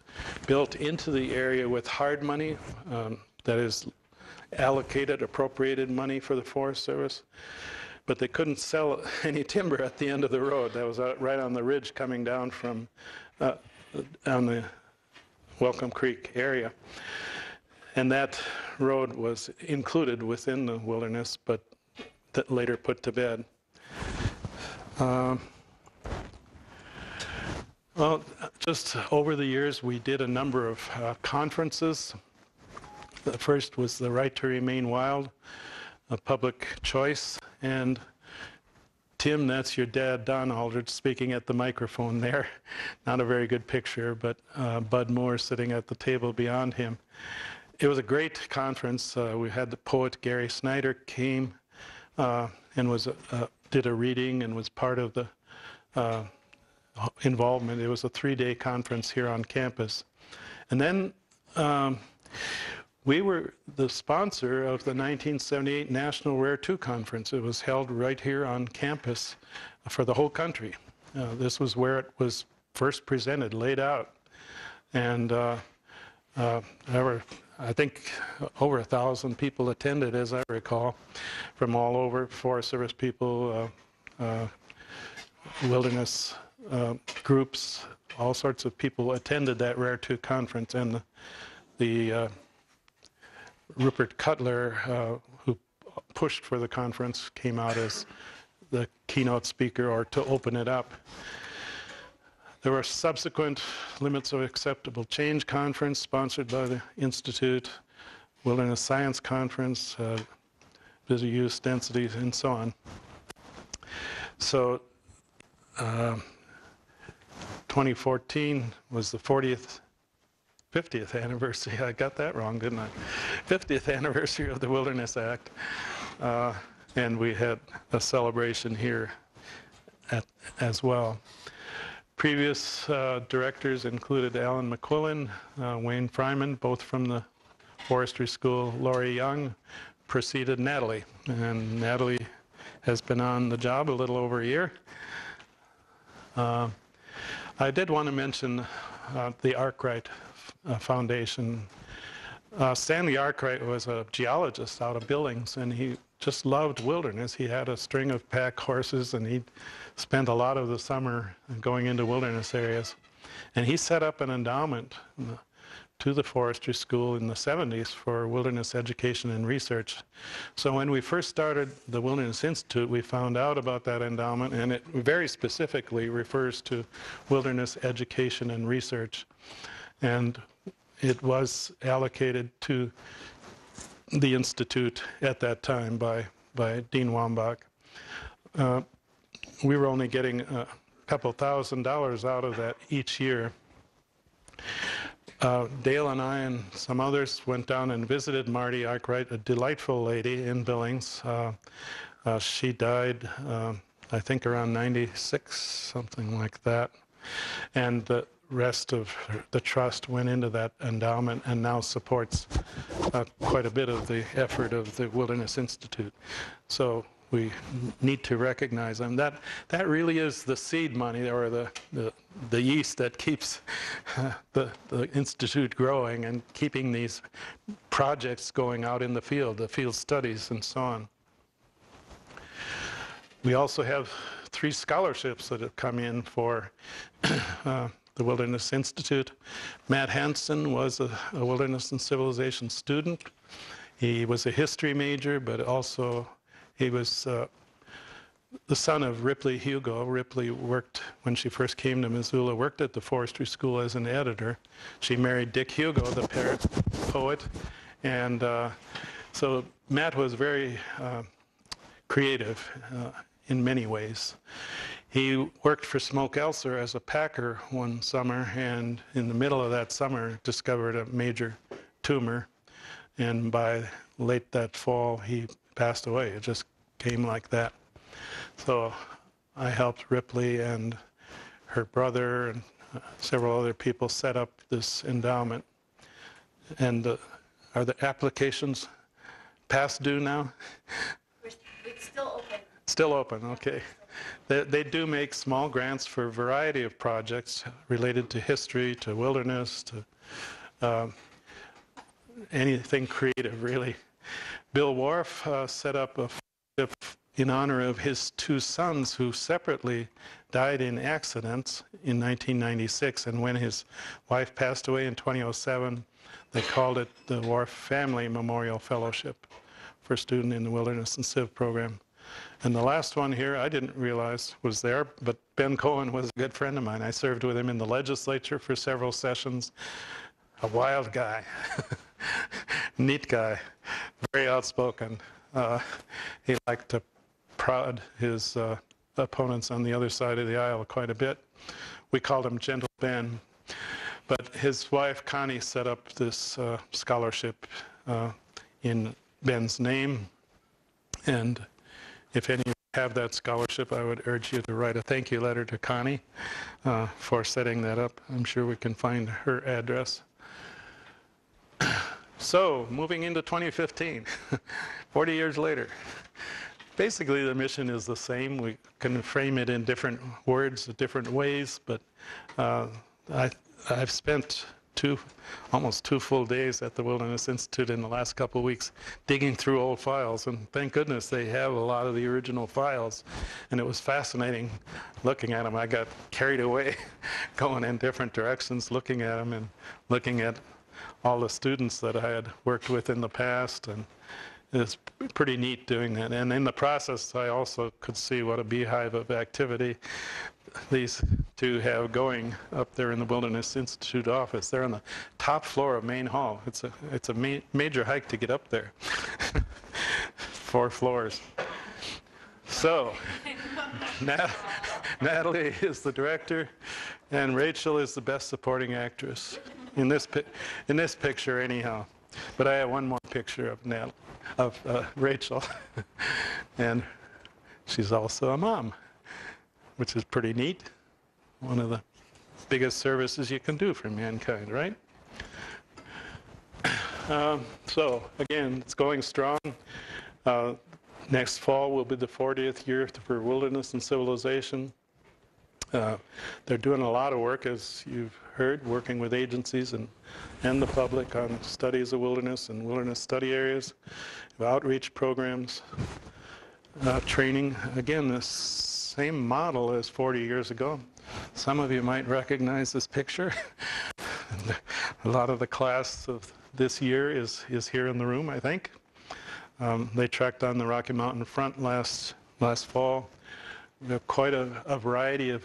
Speaker 3: built into the area with hard money, um, that is allocated, appropriated money for the Forest Service. But they couldn't sell any timber at the end of the road. That was right on the ridge coming down from uh, on the Welcome Creek area. And that road was included within the wilderness, but that later put to bed. Um, Well, just over the years, we did a number of uh, conferences. The first was the Right to Remain Wild, a public choice, and Tim, that's your dad, Don Aldrich, speaking at the microphone there. Not a very good picture, but uh, Bud Moore sitting at the table beyond him. It was a great conference. Uh, we had the poet Gary Snyder came uh, and was uh, did a reading and was part of the uh, involvement. It was a three-day conference here on campus, and then. Um, we were the sponsor of the 1978 National Rare 2 Conference. It was held right here on campus for the whole country. Uh, this was where it was first presented, laid out. And uh, uh, there were, I think, over a thousand people attended, as I recall, from all over Forest Service people, uh, uh, wilderness uh, groups, all sorts of people attended that Rare 2 conference. And the, the uh, Rupert Cutler, uh, who pushed for the conference, came out as the keynote speaker or to open it up. There were subsequent Limits of Acceptable Change Conference sponsored by the Institute, Wilderness Science Conference, uh, Busy Use Densities, and so on. So uh, 2014 was the 40th 50th anniversary. I got that wrong, didn't I? 50th anniversary of the Wilderness Act. Uh, and we had a celebration here at, as well. Previous uh, directors included Alan McQuillan, uh, Wayne Freimund, both from the Forestry School. Laurie Yung preceded Natalie, and Natalie has been on the job a little over a year. I did want to mention uh, the Arkwright uh, Foundation. Uh, Stanley Arkwright was a geologist out of Billings, and he just loved wilderness. He had a string of pack horses, and he spent a lot of the summer going into wilderness areas. And he set up an endowment uh, to the forestry school in the 70s for wilderness education and research. So when we first started the Wilderness Institute, we found out about that endowment, and it very specifically refers to wilderness education and research. And it was allocated to the Institute at that time by, by Dean Wambach. Uh, we were only getting a couple thousand dollars out of that each year. Uh, Dale and I and some others went down and visited Marty Arkwright, a delightful lady in Billings. Uh, uh, she died, uh, I think, around 96, something like that. And the rest of the trust went into that endowment and now supports uh, quite a bit of the effort of the Wilderness Institute. So we need to recognize them. That that really is the seed money or the the, the yeast that keeps the the institute growing and keeping these projects going out in the field, the field studies and so on. We also have three scholarships that have come in for uh, the Wilderness Institute. Matt Hansen was a, a Wilderness and Civilization student. He was a history major, but also he was uh, the son of Ripley Hugo. Ripley worked, when she first came to Missoula, worked at the forestry school as an editor. She married Dick Hugo, the poet. And uh, so Matt was very uh, creative uh, in many ways. He worked for Smoke Elser as a packer one summer, and in the middle of that summer, discovered a major tumor. And by late that fall, he passed away. It just came like that. So I helped Ripley and her brother and uh, several other people set up this endowment. And uh, are the applications past due now?
Speaker 1: We're, it's still open.
Speaker 3: Still open, okay. They, they do make small grants for a variety of projects related to history, to wilderness, to um, anything creative, really. Bill Worf uh, set up a fellowship in honor of his two sons who separately died in accidents in 1996. And when his wife passed away in 2007, They called it the Worf Family Memorial Fellowship for Student in the Wilderness and Civ program. And the last one here, I didn't realize was there, but Ben Cohen was a good friend of mine. I served with him in the legislature for several sessions. A wild guy, neat guy, very outspoken. Uh, he liked to prod his uh, opponents on the other side of the aisle quite a bit. We called him Gentle Ben. But his wife, Connie, set up this uh, scholarship uh, in Ben's name. And if any of you have that scholarship, I would urge you to write a thank you letter to Connie uh, for setting that up. I'm sure we can find her address. So, moving into 2015, 40 years later. Basically, the mission is the same. We can frame it in different words, different ways, but uh, I, I've spent two, almost two full days at the Wilderness Institute in the last couple of weeks digging through old files, and thank goodness they have a lot of the original files, and it was fascinating looking at them. I got carried away going in different directions, looking at them and looking at all the students that I had worked with in the past, and it's pretty neat doing that. And in the process, I also could see what a beehive of activity these two have going up there in the Wilderness Institute office. They're on the top floor of Main Hall. It's a it's a ma- major hike to get up there. Four floors. So, Nat- Natalie is the director, and Rachel is the best supporting actress in this in this picture, anyhow. But I have one more picture of Nat- of uh, Rachel, and she's also a mom, which is pretty neat. One of the biggest services you can do for mankind, right? Um, so again, it's going strong. Uh, next fall will be the 40th year for Wilderness and Civilization. Uh, they're doing a lot of work, as you've heard, working with agencies and, and the public on studies of wilderness and wilderness study areas, outreach programs, uh, training. Again, the same model as 40 years ago. Some of you might recognize this picture. a lot of the class of this year is, is here in the room, I think. Um, they trekked on the Rocky Mountain front last, last fall. We have quite a, a variety of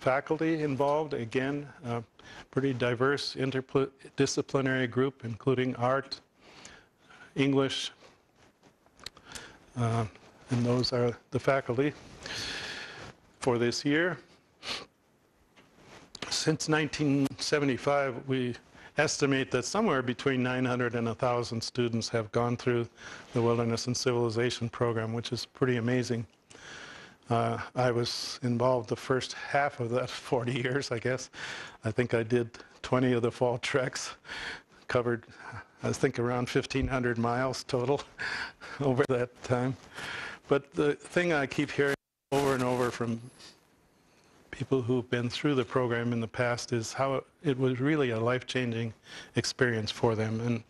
Speaker 3: faculty involved. Again, a pretty diverse interdisciplinary group, including art, English, uh, and those are the faculty for this year. Since 1975, we estimate that somewhere between 900 and 1,000 students have gone through the Wilderness and Civilization program, which is pretty amazing. Uh, I was involved the first half of that 40 years, I guess. I think I did 20 of the fall treks, covered, I think, around 1,500 miles total over that time. But the thing I keep hearing over and over from people who've been through the program in the past is how it was really a life-changing experience for them. And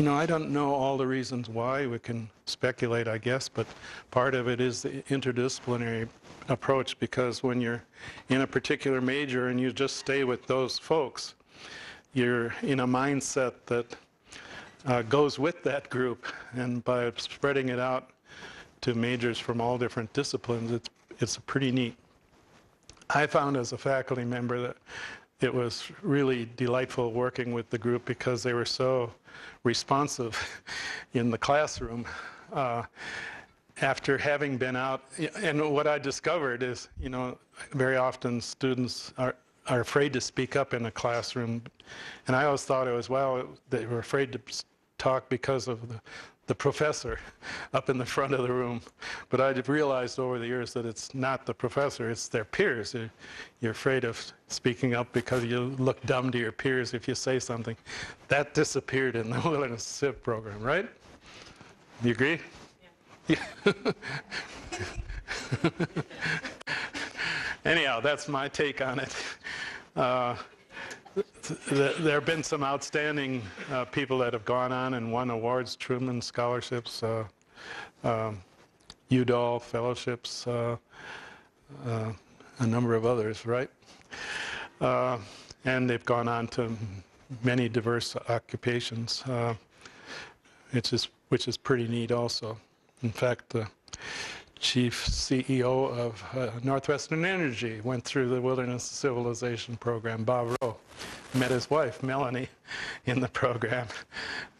Speaker 3: you know, I don't know all the reasons why. We can speculate, I guess, but part of it is the interdisciplinary approach because when you're in a particular major and you just stay with those folks, you're in a mindset that uh, goes with that group. And by spreading it out to majors from all different disciplines, it's, it's pretty neat. I found as a faculty member that it was really delightful working with the group because they were so responsive in the classroom. Uh, after having been out, and what I discovered is, you know, very often students are, are afraid to speak up in a classroom. And I always thought it was, well, they were afraid to talk because of the, the professor up in the front of the room. But I've realized over the years that it's not the professor, it's their peers. You're, you're afraid of speaking up because you look dumb to your peers if you say something. That disappeared in the Wilderness Civ program, right? You agree? Yeah. Anyhow, that's my take on it. Uh, there have been some outstanding uh, people that have gone on and won awards, Truman scholarships, uh, um, fellowships, uh, uh, a number of others, right? Uh, and they've gone on to many diverse occupations, uh, which is which is pretty neat also. In fact, chief CEO of uh, Northwestern Energy went through the Wilderness Civilization program. Bob Rowe met his wife Melanie in the program,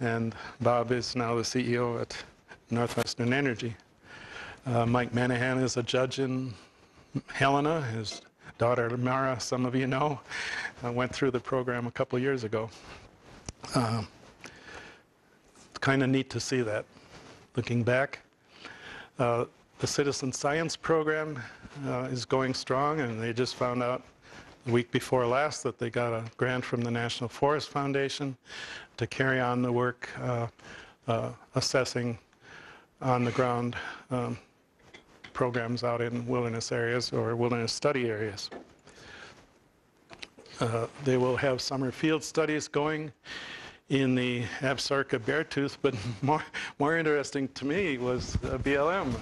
Speaker 3: and Bob is now the CEO at Northwestern Energy. Uh, Mike Menahan is a judge in Helena. His daughter Mara, some of you know, uh, went through the program a couple years ago. Um, kind of neat to see that. Looking back, uh, the citizen science program uh, is going strong, and they just found out the week before last that they got a grant from the National Forest Foundation to carry on the work uh, uh, assessing on the ground um, programs out in wilderness areas or wilderness study areas. Uh, They will have summer field studies going in the Absaroka Beartooth, but more, more interesting to me was uh, BLM.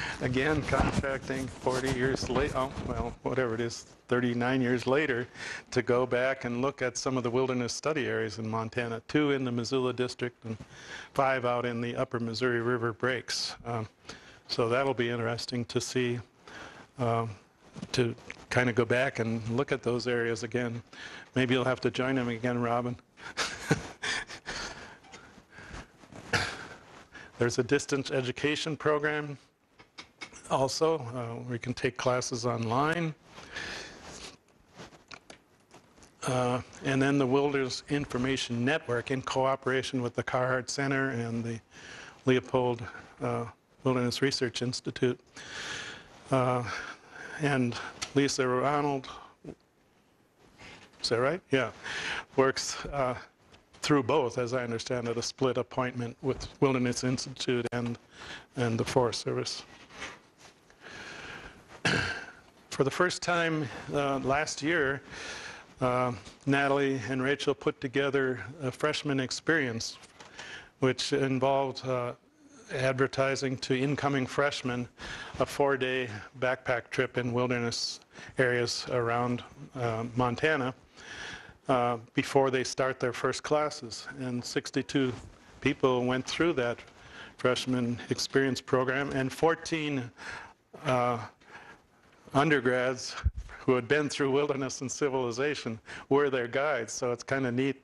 Speaker 3: Again, contracting 40 years late, oh, well, whatever it is, 39 years later, to go back and look at some of the wilderness study areas in Montana, two in the Missoula District and five out in the upper Missouri River breaks. Um, So that'll be interesting to see, um, to kind of go back and look at those areas again. Maybe you'll have to join them again, Robin. There's a distance education program also. Uh, we can take classes online. Uh, and then the Wilderness Information Network in cooperation with the Carhart Center and the Leopold uh, Wilderness Research Institute. Uh, and Lisa Ronald, is that right? Yeah, works uh, through both, as I understand it, a split appointment with Wilderness Institute and, and the Forest Service. For the first time uh, last year, uh, Natalie and Rachel put together a freshman experience, which involved uh, advertising to incoming freshmen a four-day backpack trip in wilderness areas around uh, Montana uh, before they start their first classes. And 62 people went through that freshman experience program, and 14 uh, undergrads who had been through wilderness and civilization were their guides. So it's kind of neat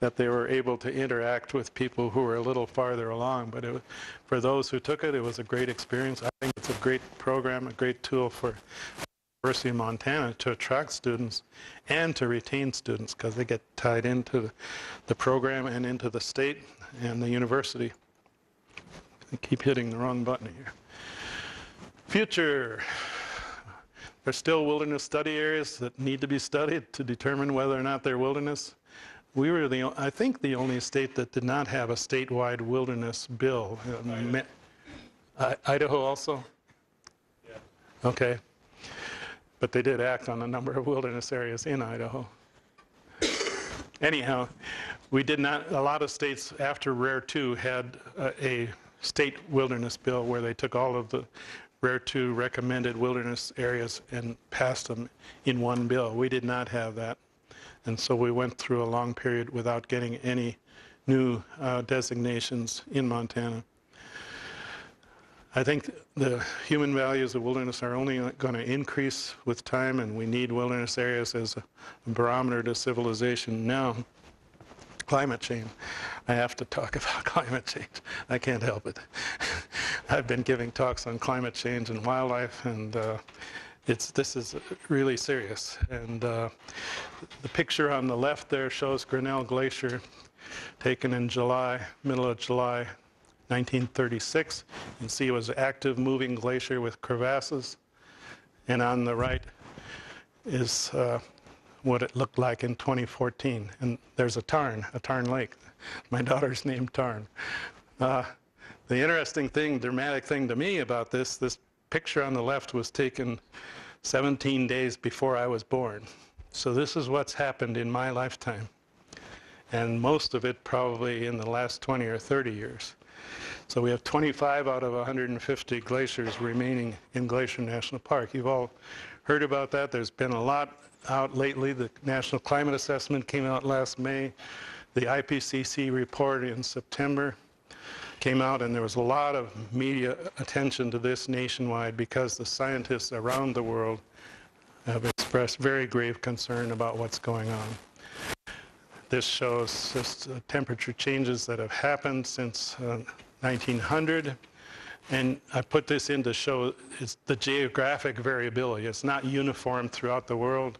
Speaker 3: that they were able to interact with people who were a little farther along. But it, for those who took it, it was a great experience. I think it's a great program, a great tool for University of Montana to attract students and to retain students because they get tied into the, program and into the state and the university. I keep hitting the wrong button here. Future. There's still wilderness study areas that need to be studied to determine whether or not they're wilderness. We were the, I think, the only state that did not have a statewide wilderness bill. Uh, I- Idaho also? Yeah. Okay. But they did act on a number of wilderness areas in Idaho. Anyhow, we did not, a lot of states after Rare 2 had uh, a state wilderness bill where they took all of the Rare 2 recommended wilderness areas and passed them in one bill. We did not have that. And so we went through a long period without getting any new uh, designations in Montana. I think the human values of wilderness are only going to increase with time, and we need wilderness areas as a barometer to civilization. Now, climate change. I have to talk about climate change. I can't help it. I've been giving talks on climate change and wildlife, and uh, it's this is really serious. And uh, the picture on the left there shows Grinnell Glacier, taken in July, middle of July, 1936. You can see it was an active moving glacier with crevasses. And on the right is uh, what it looked like in 2014. And there's a tarn, a tarn lake. My daughter's named Tarn. Uh, the interesting thing, dramatic thing to me about this, this picture on the left was taken 17 days before I was born. So this is what's happened in my lifetime. And most of it probably in the last 20 or 30 years. So we have 25 out of 150 glaciers remaining in Glacier National Park. You've all heard about that. There's been a lot out lately. The National Climate Assessment came out last May. The IPCC report in September came out, and there was a lot of media attention to this nationwide because the scientists around the world have expressed very grave concern about what's going on. This shows just uh, temperature changes that have happened since uh, 1900. And I put this in to show it's the geographic variability. It's not uniform throughout the world,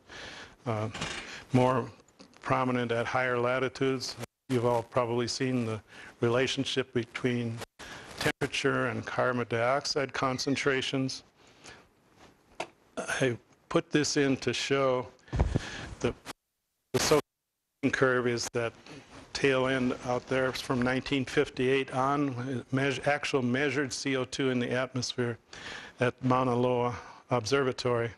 Speaker 3: uh, more prominent at higher latitudes. You've all probably seen the relationship between temperature and carbon dioxide concentrations. I put this in to show the, the curve is that tail end out there from 1958 on, meas- actual measured CO2 in the atmosphere at Mauna Loa Observatory.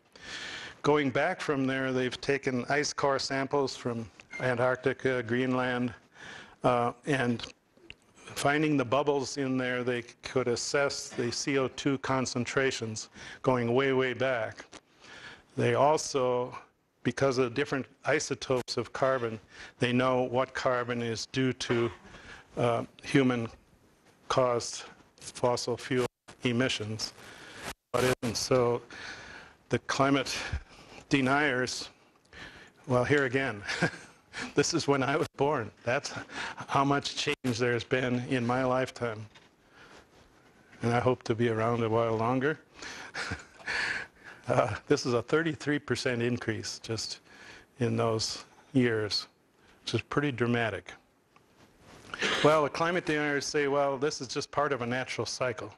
Speaker 3: Going back from there, they've taken ice core samples from Antarctica, Greenland, uh, and finding the bubbles in there, they could assess the CO2 concentrations going way, way back. They also, because of different isotopes of carbon, they know what carbon is due to uh, human-caused fossil fuel emissions. What isn't. So the climate deniers, well, here again, this is when I was born. That's how much change there's been in my lifetime. And I hope to be around a while longer. Uh, This is a 33% increase just in those years, which is pretty dramatic. Well, the climate deniers say, well, this is just part of a natural cycle,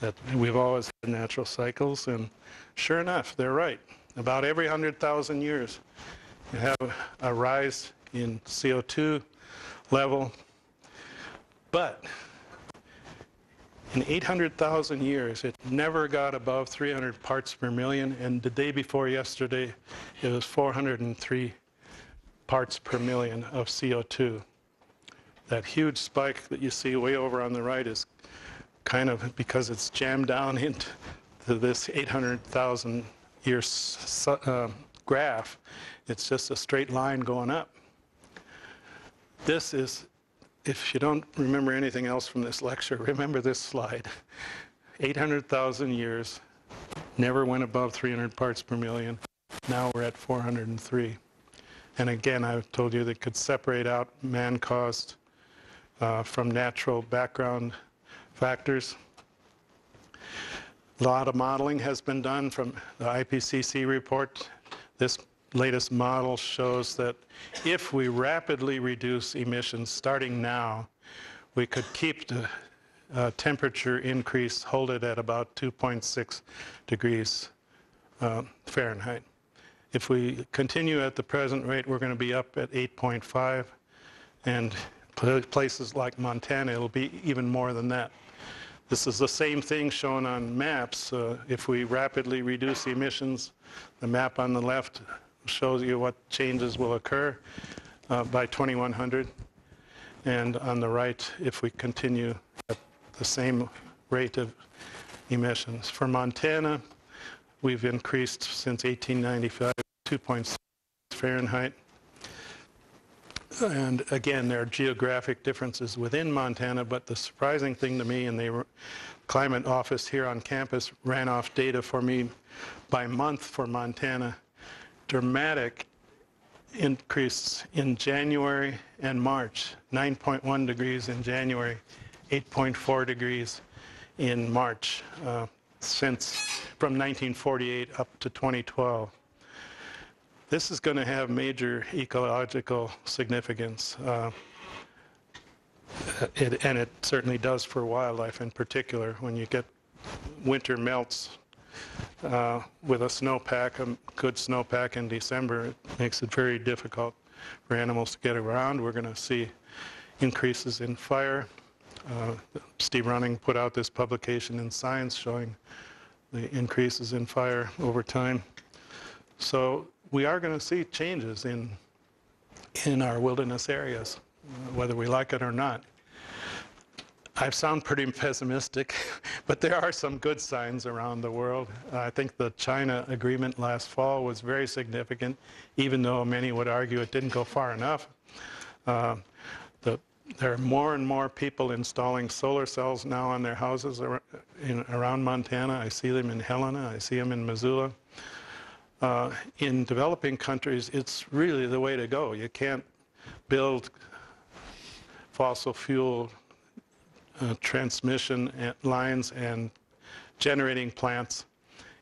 Speaker 3: that we've always had natural cycles, and sure enough, they're right. About every 100,000 years, you have a rise in CO2 level, but in 800,000 years, it never got above 300 parts per million, and the day before yesterday, it was 403 parts per million of CO2. That huge spike that you see way over on the right is kind of because it's jammed down into this 800,000 year uh, graph. It's just a straight line going up. This is if you don't remember anything else from this lecture, remember this slide. 800,000 years, never went above 300 parts per million. Now we're at 403. And again, I told you that could separate out man-caused uh, from natural background factors. A lot of modeling has been done from the IPCC report. This latest model shows that if we rapidly reduce emissions starting now, we could keep the uh, temperature increase, hold it at about 2.6 degrees uh, Fahrenheit. If we continue at the present rate, we're going to be up at 8.5, and pla- places like Montana, it'll be even more than that. This is the same thing shown on maps. Uh, If we rapidly reduce emissions, the map on the left shows you what changes will occur uh, by 2100. And on the right, if we continue at the same rate of emissions. For Montana, we've increased since 1895 2.6 Fahrenheit. And again, there are geographic differences within Montana, but the surprising thing to me, and the climate office here on campus ran off data for me by month for Montana, dramatic increase in January and March, 9.1 degrees in January, 8.4 degrees in March, uh, since from 1948 up to 2012. This is going to have major ecological significance. Uh, it, and it certainly does for wildlife in particular. When you get winter melts uh, with a snowpack, a good snowpack in December, it makes it very difficult for animals to get around. We're going to see increases in fire. Uh, Steve Running put out this publication in Science showing the increases in fire over time. So we are going to see changes in in our wilderness areas, whether we like it or not. I sound pretty pessimistic, but there are some good signs around the world. I think the China agreement last fall was very significant, even though many would argue it didn't go far enough. Uh, the, there are more and more people installing solar cells now on their houses ar- in, around Montana. I see them in Helena, I see them in Missoula. Uh, in developing countries, it's really the way to go. You can't build fossil fuel uh, transmission lines and generating plants.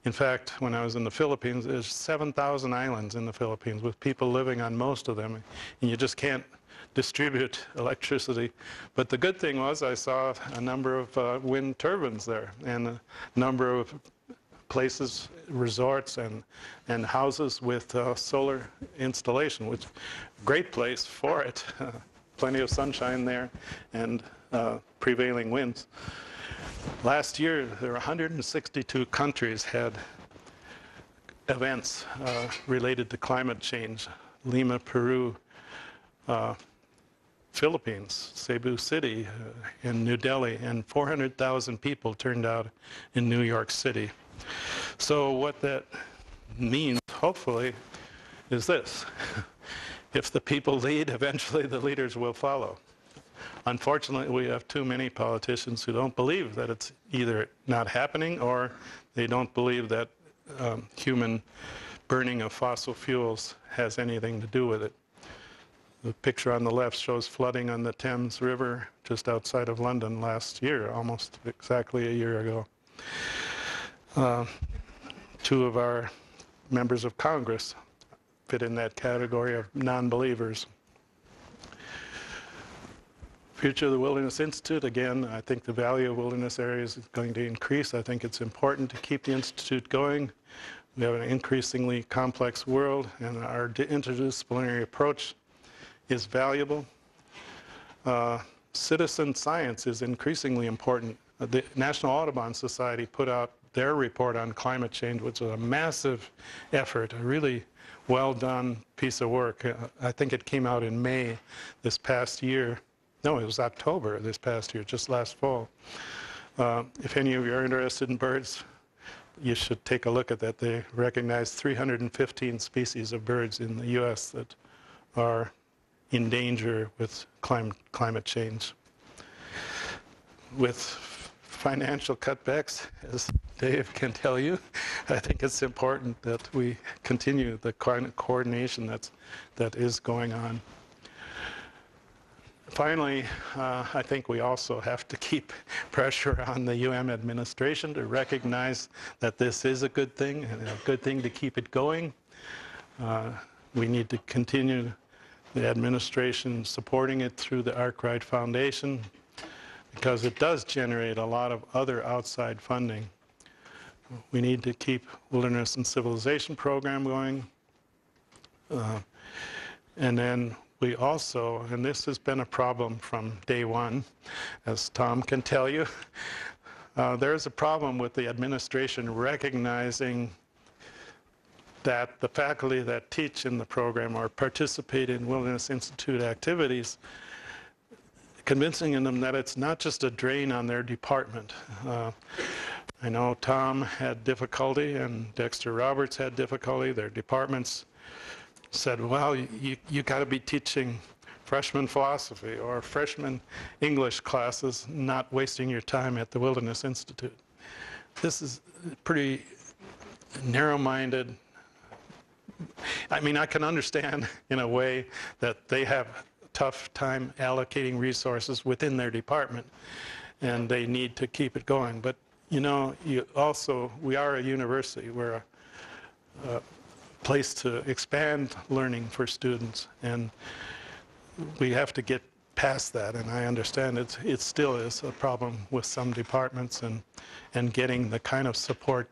Speaker 3: In fact, when I was in the Philippines, there's 7,000 islands in the Philippines with people living on most of them, and you just can't distribute electricity. But the good thing was I saw a number of uh, wind turbines there and a number of places, resorts and, and houses with uh, solar installation, which great place for it. Plenty of sunshine there and uh, prevailing winds. Last year, there were 162 countries had events uh, related to climate change. Lima, Peru, uh, Philippines, Cebu City, uh, in New Delhi, and 400,000 people turned out in New York City. So what that means, hopefully, is this. If the people lead, eventually the leaders will follow. Unfortunately, we have too many politicians who don't believe that it's either not happening or they don't believe that um, human burning of fossil fuels has anything to do with it. The picture on the left shows flooding on the Thames River just outside of London last year, almost exactly a year ago. Uh, two of our members of Congress fit in that category of non-believers. Future of the Wilderness Institute, again, I think the value of wilderness areas is going to increase. I think it's important to keep the Institute going. We have an increasingly complex world, and our interdisciplinary approach is valuable. Uh, citizen science is increasingly important. Uh, The National Audubon Society put out their report on climate change, which was a massive effort, a really well-done piece of work. Uh, I think it came out in May this past year. No, it was October this past year, just last fall. Uh, If any of you are interested in birds, you should take a look at that. They recognize 315 species of birds in the U.S. that are in danger with clim- climate change. With financial cutbacks, as Dave can tell you, I think it's important that we continue the co- coordination that's, that is going on. Finally, uh, I think we also have to keep pressure on the UM administration to recognize that this is a good thing and a good thing to keep it going. Uh, We need to continue the administration supporting it through the Arkwright Foundation because it does generate a lot of other outside funding. We need to keep Wilderness and Civilization program going. Uh, And then we also, and this has been a problem from day one, as Tom can tell you, uh, there's a problem with the administration recognizing that the faculty that teach in the program or participate in Wilderness Institute activities, convincing them that it's not just a drain on their department. Uh, I know Tom had difficulty and Dexter Roberts had difficulty. Their departments said, well, you, you got to be teaching freshman philosophy or freshman English classes, not wasting your time at the Wilderness Institute. This is pretty narrow-minded. I mean, I can understand in a way that they have tough time allocating resources within their department, and they need to keep it going. But you know, you also we are a university. We're a, a place to expand learning for students, and we have to get past that. And I understand it, it still is a problem with some departments and, and getting the kind of support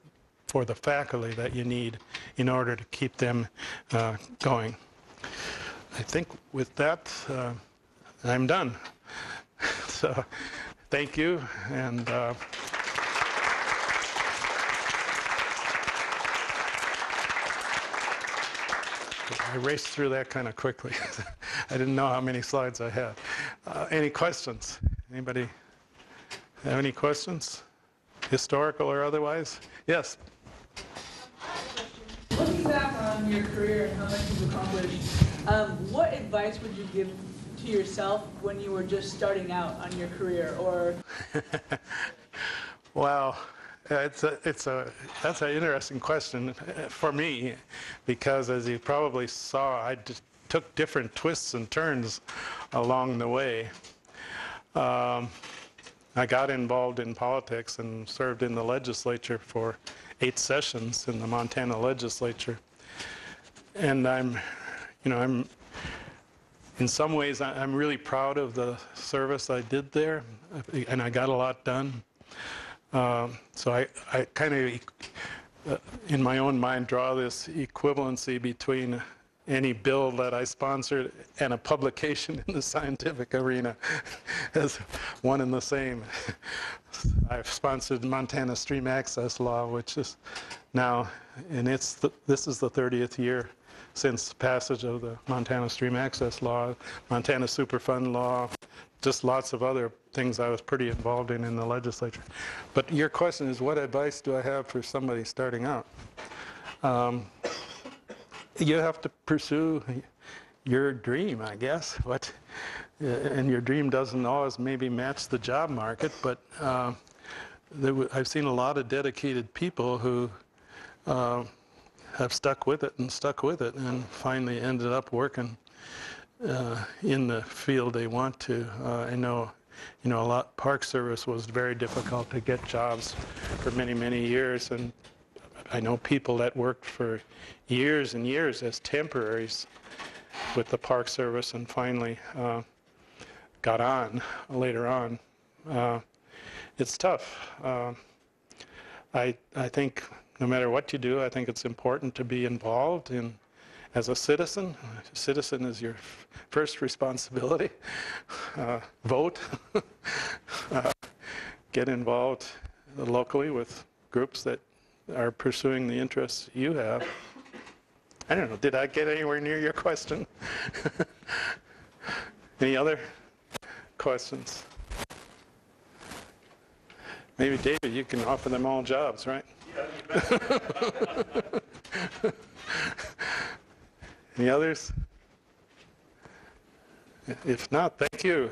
Speaker 3: for the faculty that you need in order to keep them uh, going. I think with that, uh, I'm done. so thank you. And uh, I raced through that kind of quickly. I didn't know how many slides I had. Uh, any questions? Anybody Have any questions? Historical or otherwise? Yes?
Speaker 4: Looking back on your career and how much you've accomplished, um, what advice would you give to yourself when you were just starting out on your career? Or
Speaker 3: Wow, it's a, it's a, that's an interesting question uh, for me, because as you probably saw, I took different twists and turns along the way. Um, I got involved in politics and served in the legislature for eight sessions in the Montana legislature. And I'm, you know, I'm, in some ways, I'm really proud of the service I did there, and I got a lot done. Um, So I, I kind of, in my own mind, draw this equivalency between any bill that I sponsored and a publication in the scientific arena as one and the same. I've sponsored Montana Stream Access Law, which is now, and it's, the- this is the 30th year since passage of the Montana Stream Access Law, Montana Superfund Law, just lots of other things I was pretty involved in in the legislature. But your question is, what advice do I have for somebody starting out? Um, you have to pursue your dream, I guess. What, and your dream doesn't always maybe match the job market, but uh, I've seen a lot of dedicated people who uh, have stuck with it and stuck with it, and finally ended up working uh, in the field they want to. Uh, I know, you know, a lot. Park Service was very difficult to get jobs for many, many years, and I know people that worked for years and years as temporaries with the Park Service, and finally uh, got on later on. Uh, it's tough. Uh, I I think no matter what you do, I think it's important to be involved in as a citizen. A citizen is your f- first responsibility. Uh, vote. uh, get involved locally with groups that are pursuing the interests you have. I don't know, did I get anywhere near your question? Any other questions? Maybe David, you can offer them all jobs, right? Any others? If not, thank you.